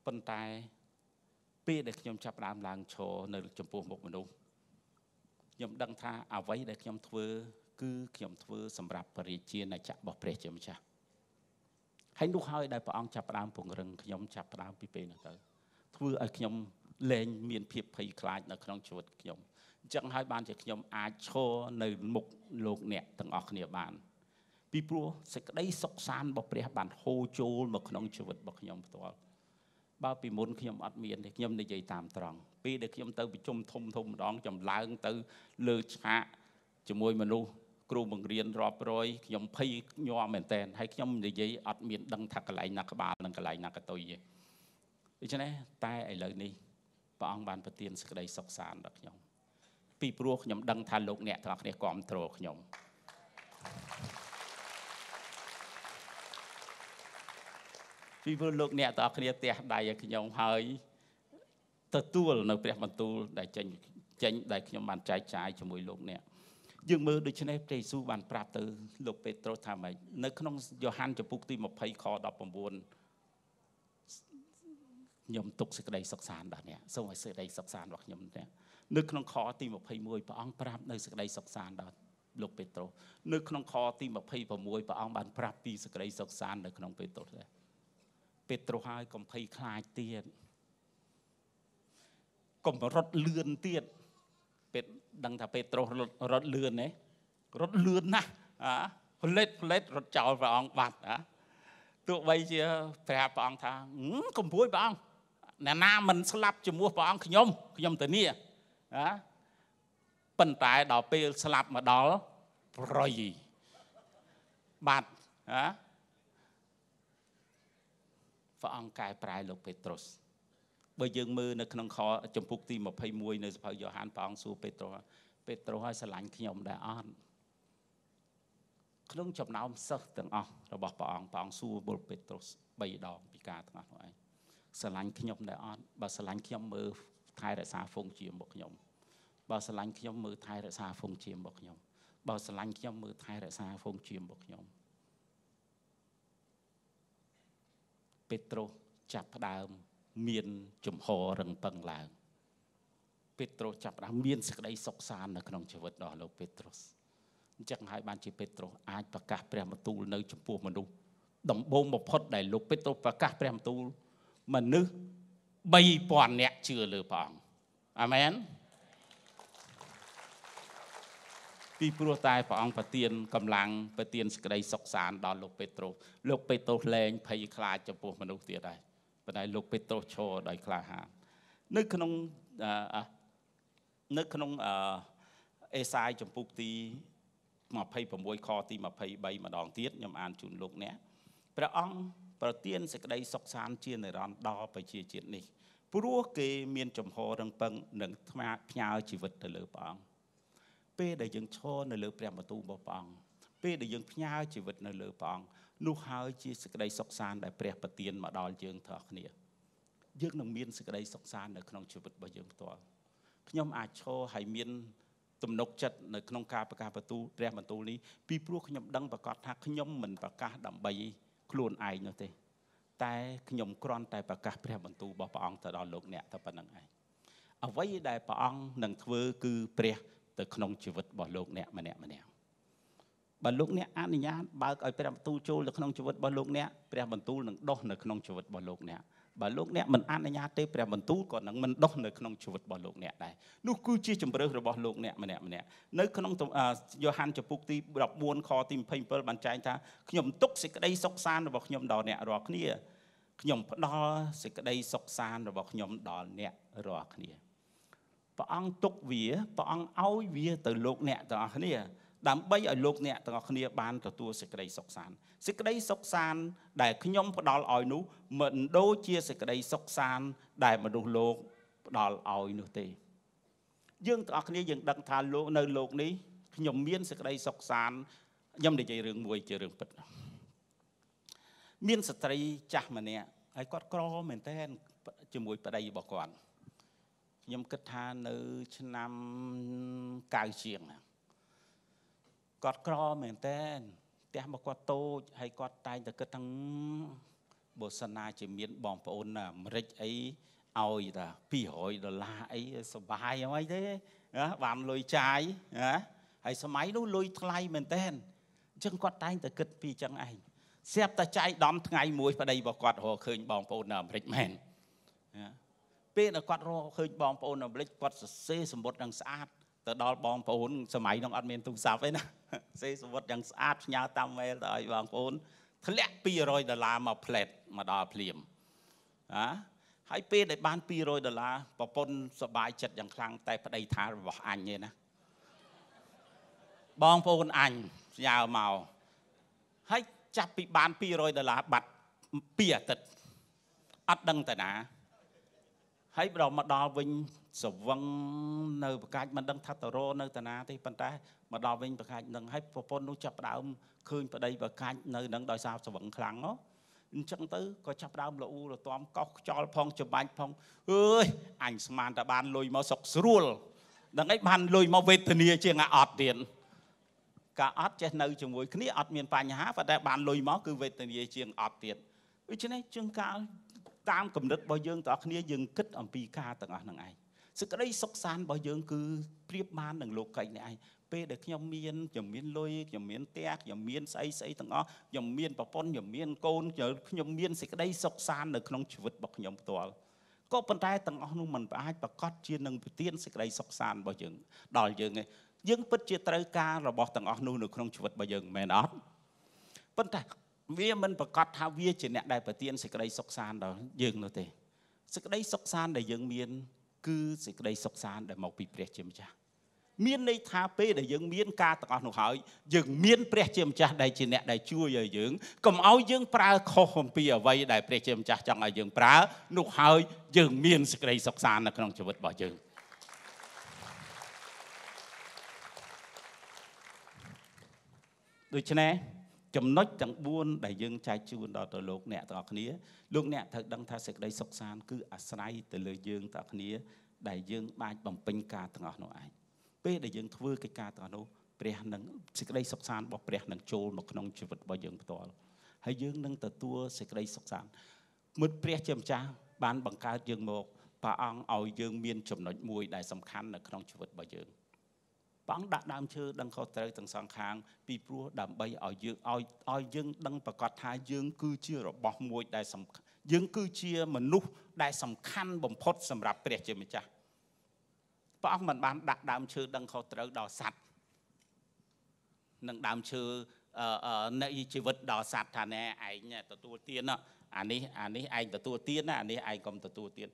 ប៉ុន្តែពេលដែលខ្ញុំចាប់ដើមឡើងឈរនៅចំពោះមុខមនុស្សខ្ញុំដឹងថាអ្វីដែលខ្ញុំធ្វើ គឺខ្ញុំធ្វើសម្រាប់បរិជាណាចក្ររបស់ព្រះជាម្ចាស់ ហើយនោះហើយដែលព្រះអង្គចាប់ផ្ដើមពង្រឹងខ្ញុំចាប់ផ្ដើមពីពេលនោះទៅធ្វើឲ្យខ្ញុំលែងមានភាពភ័យខ្លាចនៅក្នុងជីវិតខ្ញុំអញ្ចឹងហើយបានជាខ្ញុំអាចឈរនៅមុខលោកអ្នកទាំងអស់គ្នាបាន ពីព្រោះសេចក្តីសុខសាន្តរបស់ព្រះបានហូរចូលមកក្នុងជីវិតរបស់ខ្ញុំផ្ទាល់បើពីមុនខ្ញុំអត់មានទេខ្ញុំនិយាយតាមត្រង់ពេលដែលខ្ញុំទៅប្រជុំធំធំម្ដងចម្លើងទៅលើឆាកជាមួយមនុស្ស គ្រូបង្រៀនរាប់រយខ្ញុំភ័យញ័រមែនតែនហើយខ្ញុំនិយាយអត់មានដឹងថាកន្លែងណាក្បាលនិងកន្លែងណាកតុយទេដូច្នេះតែឥឡូវនេះព្រះអង្គបានប្រទានសេចក្តីសុខសាន្តដល់ខ្ញុំពីព្រោះខ្ញុំដឹងថាលោកអ្នកទាំងអស់គ្នាគ្រប់គ្រងខ្ញុំពីព្រោះលោកអ្នកទាំងអស់គ្នាទះដៃឲ្យខ្ញុំហើយទទួលនៅព្រះបន្ទូលដែលចេញចេញដែលខ្ញុំបានចែកចាយជាមួយលោកអ្នក យើងមើលដូច្នេះព្រះយេស៊ូវបានប្រាប់ទៅលោកពេត្រុសថាម៉េចនៅក្នុងយ៉ូហានចំពុកទី20ខ19ខ្ញុំទុកសេចក្តីសុខសាន្តដល់អ្នកសូមឲ្យសេចក្តីសុខសាន្តរបស់ខ្ញុំនេះនៅក្នុងខទី21ព្រះអង្គប្រាប់នៅសេចក្តីសុខសាន្តដល់លោកពេត្រុសនៅក្នុងខទី26ព្រះអង្គបានប្រាប់ពីសេចក្តីសុខសាន្តនៅក្នុងពេត្រុសដែរពេត្រុសហើយកុំភ័យខ្លាចទៀតកុំរត់លឿនទៀតពេទ្យ ដឹងថាពេត្រុសរត់រត់លឿនទេរត់លឿនណាស់អាផ្លេតផ្លេតរត់ចោលព្រះអង្គបាត់អាទោះបីជាប្រាប់ព្រះអង្គថាកំពួយព្រះអង្គអ្នកណាមិនស្លាប់ជាមួយព្រះអង្គខ្ញុំខ្ញុំទៅនេះណាប៉ុន្តែដល់ពេលស្លាប់មកដល់ប្រយបាត់ណាព្រះអង្គកែប្រែលោកពេត្រុស បើយើងមើលនៅក្នុងខចំពុកទី21នៅសភៅយ៉ូហានព្រះអង្គសួរពេត្រុសពេត្រុសឲ្យស្រឡាញ់ខ្ញុំដែរអត់ក្នុងចំណោមសិស្សទាំងអស់របស់ព្រះអង្គព្រះអង្គសួរបុលពេត្រុស3ដងពីការទាំងអស់នោះឯងស្រឡាញ់ខ្ញុំដែរអត់បើស្រឡាញ់ខ្ញុំមើលថែរក្សាហ្វុងជារបស់ខ្ញុំបើស្រឡាញ់ខ្ញុំមើលថែរក្សាហ្វុងជារបស់ខ្ញុំបើស្រឡាញ់ខ្ញុំមើលថែរក្សាហ្វុងជារបស់ខ្ញុំពេត្រុសចាប់ផ្ដើម មានជំហររឹងប៉ឹងឡើងពេត្រុសចាប់ផ្ដើមមានសេចក្តីសុខសាន្តនៅក្នុងជីវិតរបស់លោកពេត្រុសអញ្ចឹងហើយបានជាពេត្រុសអាចប្រកាសព្រះបន្ទូលនៅចំពោះមនុស្សដំបូងបំផុតដែលលោកពេត្រុសប្រកាសព្រះបន្ទូលមនុស្ស3000នាក់ជឿលើព្រះអង្គអាមែនពីព្រោះតែព្រះអង្គប្រទានកម្លាំងប្រទានសេចក្តីសុខសាន្តដល់លោកពេត្រុសលោកពេត្រុសលែងភ័យខ្លាចចំពោះមនុស្សទៀតដែរ ប៉ុន្តែលោកពេត្រុសឈរដោយក្លាហាននៅក្នុងនៅក្នុងអេសាយចំពុកទី26ខទី23ម្ដងទៀតខ្ញុំអានជូនលោកអ្នកព្រះអង្គប្រទានសេចក្តីសុខសាន្តជានិរន្តរ៍ដល់ប្រជាជាតិនេះព្រោះគេមានចំហររឹងប៉ឹងនិងថ្មផ្ញើជីវិតទៅលើព្រះអង្គពេលដែលយើងឈរនៅលើព្រះបន្ទូលរបស់ព្រះអង្គពេលដែលយើងផ្ញើជីវិតនៅលើព្រះអង្គ នោះហើយជាសេចក្តីសុខសាន្តដែលព្រះប្រទានមកដល់យើងទាំងអស់គ្នាយើងនឹងមានសេចក្តីសុខសាន្តនៅក្នុងជីវិតរបស់យើងផ្ទាល់ខ្ញុំអាចឈរហើយមានទំនុកចិត្តនៅក្នុងការប្រកាសបន្ទូលព្រះបន្ទូលនេះពីព្រោះខ្ញុំដឹងប្រកាសថាខ្ញុំមិនប្រកាសដើម្បីខ្លួនឯងនោះទេ តែខ្ញុំគ្រាន់តែប្រកាសព្រះបន្ទូលរបស់ព្រះអង្គទៅដល់លោកអ្នកតែប៉ុណ្្នឹងឯងអ្វីដែលព្រះអង្គនឹងធ្វើគឺព្រះ ទៅក្នុងជីវិតរបស់លោកអ្នកម្នាក់ម្នាក់ បើលោកអ្នកអនុញ្ញាតបើកឲ្យព្រះបន្ទូលចូលទៅក្នុងជីវិតរបស់លោកអ្នកព្រះបន្ទូលនឹងដុះនៅក្នុងជីវិតរបស់លោកអ្នកបើលោកអ្នកមិនអនុញ្ញាតទេព្រះបន្ទូលក៏នឹងមិនដុះនៅក្នុងជីវិតរបស់លោកអ្នកដែរនោះគឺជាជំរើសរបស់លោកអ្នកម្នាក់ម្នាក់នៅក្នុងយ៉ូហានចំពុកទី14ខទី27បានចែងថាខ្ញុំទុកសេចក្តីសុខសាន្តរបស់ខ្ញុំដល់អ្នករាល់គ្នាខ្ញុំផ្ដល់សេចក្តីសុខសាន្តរបស់ខ្ញុំដល់អ្នករាល់គ្នាព្រះអង្គទុកវាព្រះអង្គឲ្យវាទៅលោកអ្នកទាំងអស់គ្នា ដើម្បីឲ្យលោកអ្នកទាំងអស់គ្នាបានទទួលសេចក្តីសុខសាន្តសេចក្តីសុខសាន្តដែលខ្ញុំផ្ដល់ឲ្យនោះមិនដូចជាសេចក្តីសុខសាន្តដែលមនុស្សលោកផ្ដល់ឲ្យនោះទេ យើងទាំងអស់គ្នាយើងដឹងថាលោកនៅលោកនេះខ្ញុំមានសេចក្តីសុខសាន្តខ្ញុំនិយាយរឿងមួយជារឿងពិតមានស្ត្រីចាស់ម្នាក់ហើយគាត់ក្រមែនតើជាមួយប្តីរបស់គាត់ខ្ញុំគិតថានៅឆ្នាំ9ជាងណា គាត់ក្រមែនតើផ្ទះរបស់គាត់តូចហើយគាត់តែងតែគិតថាបើសិនណាជាមានបងប្អូននៅអាមេរិកអីឲ្យតា200ដុល្លារអីសុបាយហ្មងទេណាបានលុយចាយណាហើយសម័យនោះលុយថ្លៃមែនតើអញ្ចឹងគាត់តែងតែគិតពីអញ្ចឹងឯងស្រាប់តែចាយដំថ្ងៃមួយប្តីរបស់គាត់រកឃើញបងប្អូននៅអាមេរិកមែនណាពេលដែលគាត់រកឃើញបងប្អូននៅអាមេរិកគាត់សរសេរសម្បត្តិនឹងស្អាត ទៅដល់បងប្អូនសម័យនោះអត់មានទូរស័ព្ទទេណាសេសវត្តយ៉ាងស្អាតផ្ញើតាមមែលទៅឲ្យបងប្អូនធ្លាក់200ដុល្លារមកផ្លែតមកដល់ភ្លាមណាហើយពេលដែលបាន200ដុល្លារប្រពន្ធសប្បាយចិត្តយ៉ាងខ្លាំងតែប្តីថារបស់អញទេណាបងប្អូនអញស្ញើមកហើយចាប់ពីបាន200ដុល្លារបាត់ពីអាទិត្យអត់ដឹងតាណាហើយដល់មកដល់វិញ សវឹងនៅប្រកាច់មិនដឹងថាតរនៅតាណាទេប៉ុន្តែមកដល់វិញប្រកាច់នឹងហើយប្រពន្ធនោះចាប់ដើមឃើញប្តីប្រកាច់នៅនឹងដោយសារសវឹងខ្លាំងហ៎អញ្ចឹងទៅក៏ចាប់ដើមលូលទាំកោសខ្យល់ផងច្បាច់ផងអើយអញស្មានតែបានលុយមកសុកស្រួលដល់ឯងបានលុយមកវេទនាជាងអាអត់ទៀតការអត់ចេះនៅជាមួយគ្នាអត់មានបញ្ហាប៉ុន្តែបានលុយមកគឺវេទនាជាងអត់ទៀតដូច្នេះជាងកាលតាមគំនិតរបស់យើងទាំងអស់គ្នាយើងគិតអំពីការទាំងអស់ហ្នឹងឯង សេចក្តីសុខសាន្តរបស់យើងគឺប្រៀបបាននឹងលោកីនេះឯងពេលដែលខ្ញុំមានខ្ញុំមានលុយខ្ញុំមានផ្ទះខ្ញុំមានស្អីស្អីទាំងអស់ខ្ញុំមានប្រពន្ធខ្ញុំមានកូនខ្ញុំមានសេចក្តីសុខសាន្តនៅក្នុងជីវិតរបស់ខ្ញុំផ្ទាល់ក៏ប៉ុន្តែទាំងអស់នោះมันអាចប្រកាសជានឹងប្រទានសេចក្តីសុខសាន្តរបស់យើងដល់យើងឯងយើងពិតជាត្រូវការរបស់ទាំងអស់នោះនៅក្នុងជីវិតរបស់យើងមែនអត់ប៉ុន្តែវាមិនប្រកាសថាវាជាអ្នកដែលប្រទានសេចក្តីសុខសាន្តដល់យើងនោះទេសេចក្តីសុខសាន្តដែលយើងមាន គឺសេចក្តីសុខសាន្តដែលមកពីព្រះជាម្ចាស់មានន័យថាពេលដែលយើងមានការទាំងអស់នោះហើយយើងមានព្រះជាម្ចាស់ដែលជាអ្នកដែលជួយឲ្យយើងកុំឲ្យយើងប្រើខុសអំពីអ្វីដែលព្រះជាម្ចាស់ចង់ឲ្យយើងប្រើនោះហើយយើងមានសេចក្តីសុខសាន្តនៅក្នុងជីវិតរបស់យើងដូច្នេះ ចំណុចទាំង4ដែលយើងចែកជូនដល់ទៅលោកអ្នកទាំងអស់គ្នាលោកអ្នកត្រូវដឹងថាសេចក្តីសុខសាន្តគឺអាស្រ័យទៅលើយើងទាំងអស់គ្នា ដែលយើងអាចបំពេញការទាំងអស់នោះឯងពេលដែលយើងធ្វើកិច្ចការទាំងអស់នោះព្រះនឹងសេចក្តីសុខសាន្តរបស់ព្រះនឹងចូលមកក្នុងជីវិតរបស់យើងផ្ទាល់ហើយយើងនឹងទទួលសេចក្តីសុខសាន្តមុតព្រះជាម្ចាស់បានបង្កើតយើងមកព្រះអង្គឲ្យយើងមានចំណុចមួយដែលសំខាន់នៅក្នុងជីវិតរបស់យើង ព្រះអង្គដាក់ដើមឈើដឹងខុសត្រូវទាំងសងខាង ពីព្រោះដើម្បីឲ្យយើងឲ្យឲ្យយើងដឹងប្រកាសថាយើងគឺជារបស់មួយដែលសំយើងគឺជាមនុស្សដែលសំខាន់បំផុតសម្រាប់ព្រះជាម្ចាស់ព្រះអង្គមិនបានដាក់ដើមឈើដឹងខុសត្រូវដល់សត្វនិងដើមឈើនៃជីវិតដល់សត្វថាណែឯងទទួលទានអានេះអានេះឯងទទួលទានណាអានេះឯងកុំទទួលទាន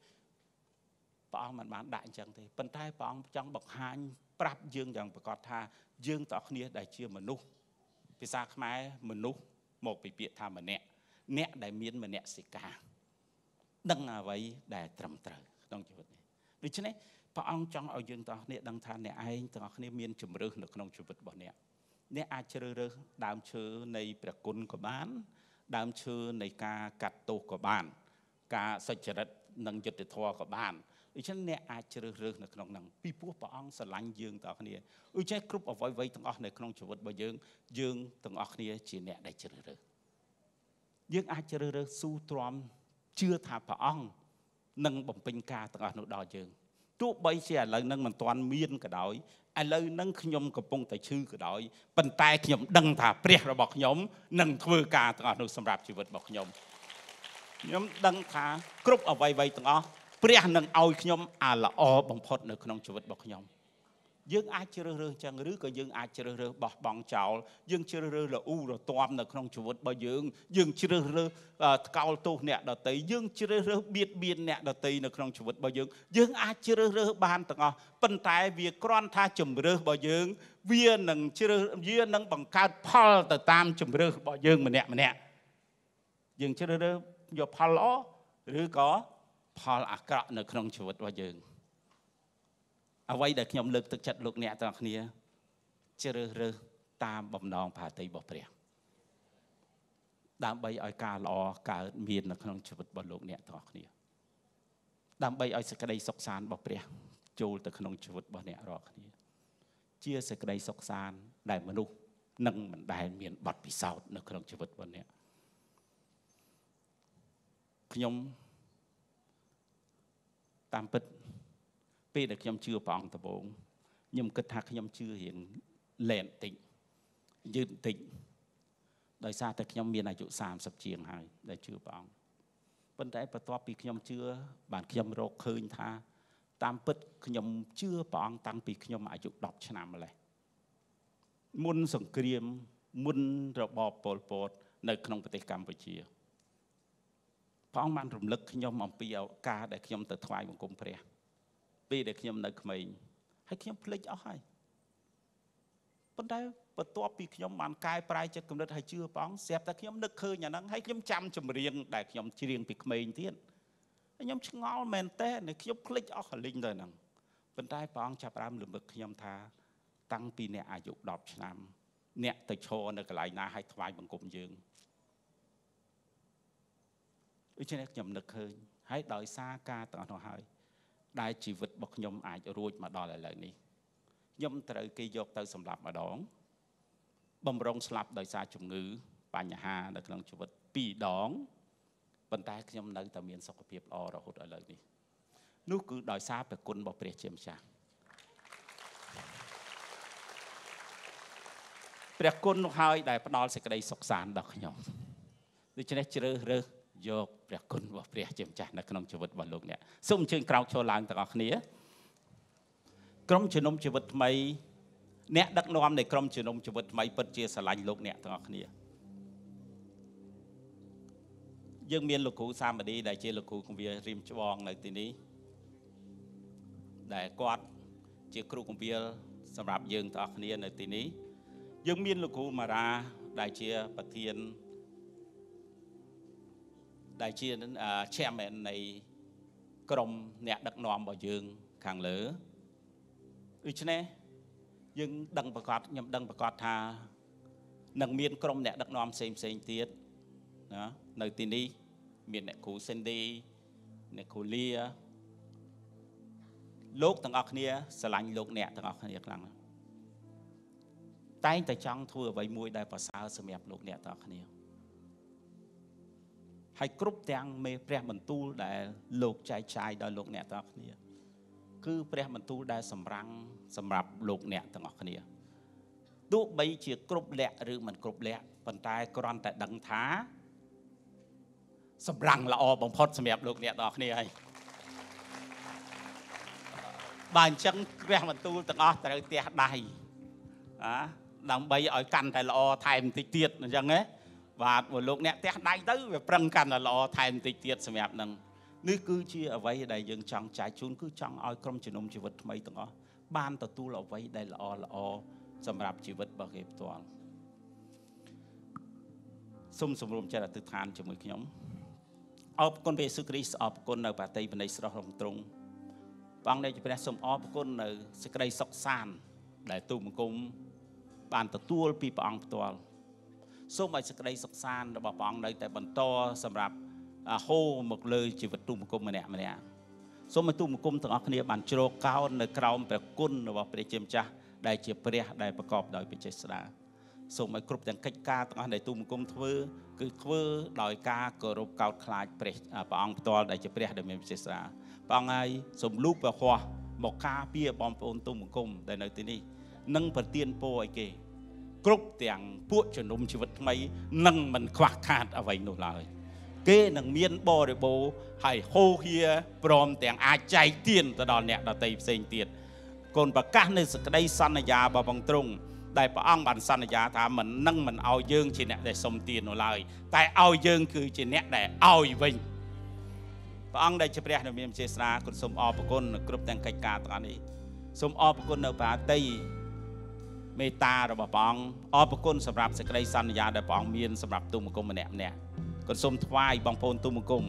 ព្រះអង្គមិនបានដាក់អញ្ចឹងទេប៉ុន្តែព្រះអង្គចង់បង្ហាញ ប្រាប់យើងយ៉ាងប្រកបថាយើងទាំងអស់គ្នាដែលជាមនុស្សភាសាខ្មែរមនុស្សមកពីពាក្យថាម្នាក់អ្នកដែលមានមនសិការដឹងអ្វីដែលត្រឹមត្រូវក្នុងជីវិតនេះដូច្នេះព្រះអង្គចង់ឲ្យយើងទាំងអស់គ្នាដឹងថាអ្នកឯងទាំងអស់គ្នាមានជំរឿសនៅក្នុងជីវិតរបស់អ្នកអ្នកអាចជ្រើសរើសដើមឈើនៃព្រះគុណក៏បាន ដើមឈើនៃការកាត់ទោសក៏បាន ការសុចរិតនិងយុត្តិធម៌ក៏បាន ដូច្នេះអ្នកអាចជ្រើសរើសនៅក្នុងហ្នឹងពីព្រោះព្រះអង្គស្រឡាញ់យើងទាំងអស់គ្នាឧចេះគ្រប់អ្វីៗទាំងអស់នៅក្នុងជីវិតរបស់យើងយើងទាំងអស់គ្នាជាអ្នកដែលជ្រើសរើសយើងអាចជ្រើសរើសស៊ូទ្រាំជឿថាព្រះអង្គនឹងបំពេញការទាំងអស់នោះដល់យើងទោះបីជាឥឡូវនឹងមិនទាន់មានក៏ដោយឥឡូវនឹងខ្ញុំកំពុងតែឈឺក៏ដោយប៉ុន្តែខ្ញុំដឹងថាព្រះរបស់ខ្ញុំនឹងធ្វើការទាំងអស់នោះសម្រាប់ជីវិតរបស់ខ្ញុំខ្ញុំដឹងថាគ្រប់អ្វីៗទាំងអស់ ព្រះនឹងឲ្យខ្ញុំអាល្អបំផុតនៅក្នុងជីវិតរបស់ខ្ញុំយើងអាចជ្រើសរើសចឹងឬក៏យើងអាចជ្រើសរើសបោះបង់ចោលយើងជ្រើសរើសរអ៊ូរទាំនៅក្នុងជីវិតរបស់យើងយើងជ្រើសរើសថ្កោលទោសអ្នកដតីយើងជ្រើសរើសបៀតបៀនអ្នកដតីនៅក្នុងជីវិតរបស់យើងយើងអាចជ្រើសរើសបានទាំងអស់ប៉ុន្តែវាគ្រាន់ថាជំរើសរបស់យើងវានឹងជ្រើសវានឹងបង្កើតផលទៅតាមជំរើសរបស់យើងម្នាក់ម្នាក់យើងជ្រើសរើសយកផលល្អឬក៏ ផលអាក្រក់នៅក្នុងជីវិតរបស់យើង អ្វីដែលខ្ញុំលើកទឹកចិត្តលោកអ្នកទាំងគ្នាជ្រើសរើសតាមបំណងបាតីរបស់ព្រះដើម្បីឲ្យការល្អកើតមាននៅក្នុងជីវិតរបស់លោកអ្នកទាំងគ្នា ដើម្បីឲ្យសេចក្តីសុខសាន្តរបស់ព្រះចូលទៅក្នុងជីវិតរបស់អ្នករាល់គ្នា ជាសេចក្តីសុខសាន្តដែលមនុស្សនឹងមិនដែលមានបទពិសោធន៍នៅក្នុងជីវិតរបស់អ្នកខ្ញុំ តាមពិតពេលដែលខ្ញុំជឿព្រះអង្គដំបូងខ្ញុំគិតថាខ្ញុំជឿរៀងលែនតិចយឺតតិចដោយសារតែខ្ញុំមានអាយុ30ជាងហើយដែលជឿព្រះអង្គប៉ុន្តែបន្ទាប់ពីខ្ញុំជឿបានខ្ញុំរកឃើញថា តាមពិតខ្ញុំជឿព្រះអង្គតាំងពីខ្ញុំអាយុ10ឆ្នាំម្លេះមុនសង្គ្រាមមុនរបបប៉ុលពតនៅក្នុងប្រទេសកម្ពុជា ព្រះអង្គបានរំលឹកខ្ញុំអំពីឱកាសដែលខ្ញុំទៅថ្វាយបង្គំព្រះពេលដែលខ្ញុំនៅក្មេងហើយខ្ញុំភ្លេចអស់ហើយប៉ុន្តែបន្ទាប់ពីខ្ញុំបានកែប្រែចិត្តគំនិតហើយជឿព្រះអង្គស្រាប់តែខ្ញុំនឹកឃើញអាហ្នឹងហើយខ្ញុំចាំចម្រៀងដែលខ្ញុំច្រៀងពីក្មេងទៀតហើយខ្ញុំឆ្ងល់មែនតើខ្ញុំភ្លេចអស់កលិញទៅហ្នឹងប៉ុន្តែព្រះអង្គចាប់ផ្ដើមរំលឹកខ្ញុំថា តាំងពីអ្នកអាយុ10ឆ្នាំ អ្នកទៅឈរនៅកន្លែងណាហើយថ្វាយបង្គំយើង ដូច្នេះខ្ញុំនឹកឃើញហើយដោយសារការទាំងអស់នោះហើយដែលជីវិតរបស់ខ្ញុំអាចរួចមកដល់ឥឡូវនេះខ្ញុំត្រូវគេយកទៅសម្លាប់ម្ដងបំរុងស្លាប់ដោយសារជំងឺបញ្ហានៅក្នុងជីវិត2ដងប៉ុន្តែខ្ញុំនៅតែមានសុខភាពល្អរហូតឥឡូវនេះនោះគឺដោយសារព្រះគុណរបស់ព្រះជាម្ចាស់ព្រះគុណនោះហើយដែលផ្ដល់សេចក្តីសុខសាន្តដល់ខ្ញុំដូច្នេះជ្រើសរើសយក ព្រះគុណរបស់ព្រះជាម្ចាស់នៅក្នុងជីវិតរបស់លោកអ្នកសូមអញ្ជើញក្រោកឈរឡើងទាំងអស់គ្នាក្រុមជំនុំជីវិតថ្មីអ្នកដឹកនាំនៃក្រុមជំនុំជីវិតថ្មីពិតជាស្រឡាញ់លោកអ្នកទាំងអស់គ្នាយើងមានលោកគ្រូសាមឌីដែលជាលោកគ្រូគម្វាលរៀមច្បងនៅទីនេះដែលគាត់ជាគ្រូគម្វាលសម្រាប់យើងទាំងអស់គ្នានៅទីនេះយើងមានលោកគ្រូមារាដែលជាប្រធាន ដែលជា chairman នៃក្រុមអ្នកដឹកនាំរបស់យើងខាងលើដូច្នេះយើងដឹងប្រកាសខ្ញុំដឹងប្រកាសថានឹងមានក្រុមអ្នកដឹកនាំផ្សេងផ្សេងទៀតណានៅទីនេះមានអ្នកគ្រូ Cindy អ្នកគ្រូលាលោកទាំងអស់គ្នាស្រឡាញ់លោកអ្នកទាំងអស់គ្នាខ្លាំងតែងតែចង់ធ្វើអ្វីមួយដែលប្រសើរសម្រាប់លោកអ្នកទាំងអស់គ្នា ហើយគ្រប់ទាំងមេព្រះបន្ទូលដែលលោកចែកចាយដល់លោកអ្នកទាំងអស់គ្នា គឺព្រះបន្ទូលដែលសម្រាំងសម្រាប់លោកអ្នកទាំងអស់គ្នាទោះបីជាគ្រប់លក្ខឬមិនគ្រប់លក្ខប៉ុន្តែគ្រាន់តែដឹងថាសម្រាំងល្អបំផុតសម្រាប់លោកអ្នកទាំងអស់គ្នាហើយបើអញ្ចឹងព្រះបន្ទូលទាំងអស់ត្រូវទះដៃអាដើម្បីឲ្យកាន់តែល្អថែមបន្តិចទៀតអញ្ចឹងណា បាទបើលោកអ្នកផ្ទះដៃទៅវាប្រឹងកាន់តែល្អថែមបន្តិចទៀតសម្រាប់នឹងនេះគឺជាអ្វីដែលយើងចង់ចែកជូនគឺចង់ឲ្យក្រុមជំនុំជីវិតថ្មីទាំងអស់បានទទួលអ្វីដែលល្អល្អសម្រាប់ជីវិតរបស់គេផ្ទាល់សូមសម្រុំចិត្តអធិដ្ឋានជាមួយខ្ញុំអរគុណព្រះយេស៊ូវគ្រីស្ទអរគុណនៅបាតីបនៃស្រស់រំត្រង់ព្រះអង្គនៃព្រះសូមអរគុណនៅសេចក្តីសុខសាន្តដែលទូបង្គំបានទទួលពីព្រះអង្គផ្ទាល់ សូមឲ្យសេចក្តីសុខសាន្តរបស់ព្រះអង្គនៅតែបន្តសម្រាប់ហូរមកលើជីវិតទូមង្គមម្នាក់ម្នាក់សូមឲ្យទូមង្គមទាំងអស់គ្នាបានជ្រកកោននៅក្រោមព្រះគុណរបស់ព្រះជាម្ចាស់ដែលជាព្រះដែលប្រកបដោយវិចេស្តាសូមឲ្យគ្រប់ទាំងកិច្ចការទាំងអស់ដែលទូមង្គមធ្វើគឺធ្វើដោយការគោរពកោតខ្លាចព្រះព្រះអង្គផ្ទាល់ដែលជាព្រះដែលមានវិចេស្តាព្រះអង្គហើយសូមលូកព្រះហោះមកការពារបងប្អូនទូមង្គមដែលនៅទីនេះនិងប្រទានពរឲ្យគេ គ្រប់ទាំងពួកជំនុំជីវិតថ្មីនឹងមិនខ្វះខាតអ្វីនោះឡើយគេនឹងមានបរិបូរហើយហូរហៀព្រមទាំងអាចចែកទានទៅដល់អ្នកដតីផ្សេងទៀតកូនប្រកាសនៅសក្តីសន្យារបស់បងទ្រង់ដែលព្រះអង្គបានសន្យាថាមិននឹងមិនឲ្យយើងជាអ្នកដែលសុំទាននោះឡើយតែឲ្យយើងគឺជាអ្នកដែលឲ្យវិញព្រះអង្គដែលជាព្រះដែលមានជាស្នាគុណសូមអរគុណគ្រប់ទាំងកិច្ចការទាំងនេះសូមអរគុណនៅប្រាតី មេត្តារបស់ព្រះអង្គអរគុណសម្រាប់សេចក្តីសន្យាដែលព្រះអង្គមានសម្រាប់ទុំមង្គមម្នាក់ម្នាក់គុណសូមថ្វាយបងប្អូនទុំមង្គម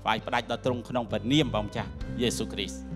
ថ្វាយផ្ដាច់ដល់ទ្រង់ក្នុងព្រះនាមព្រះម្ចាស់យេស៊ូវគ្រីស្ទ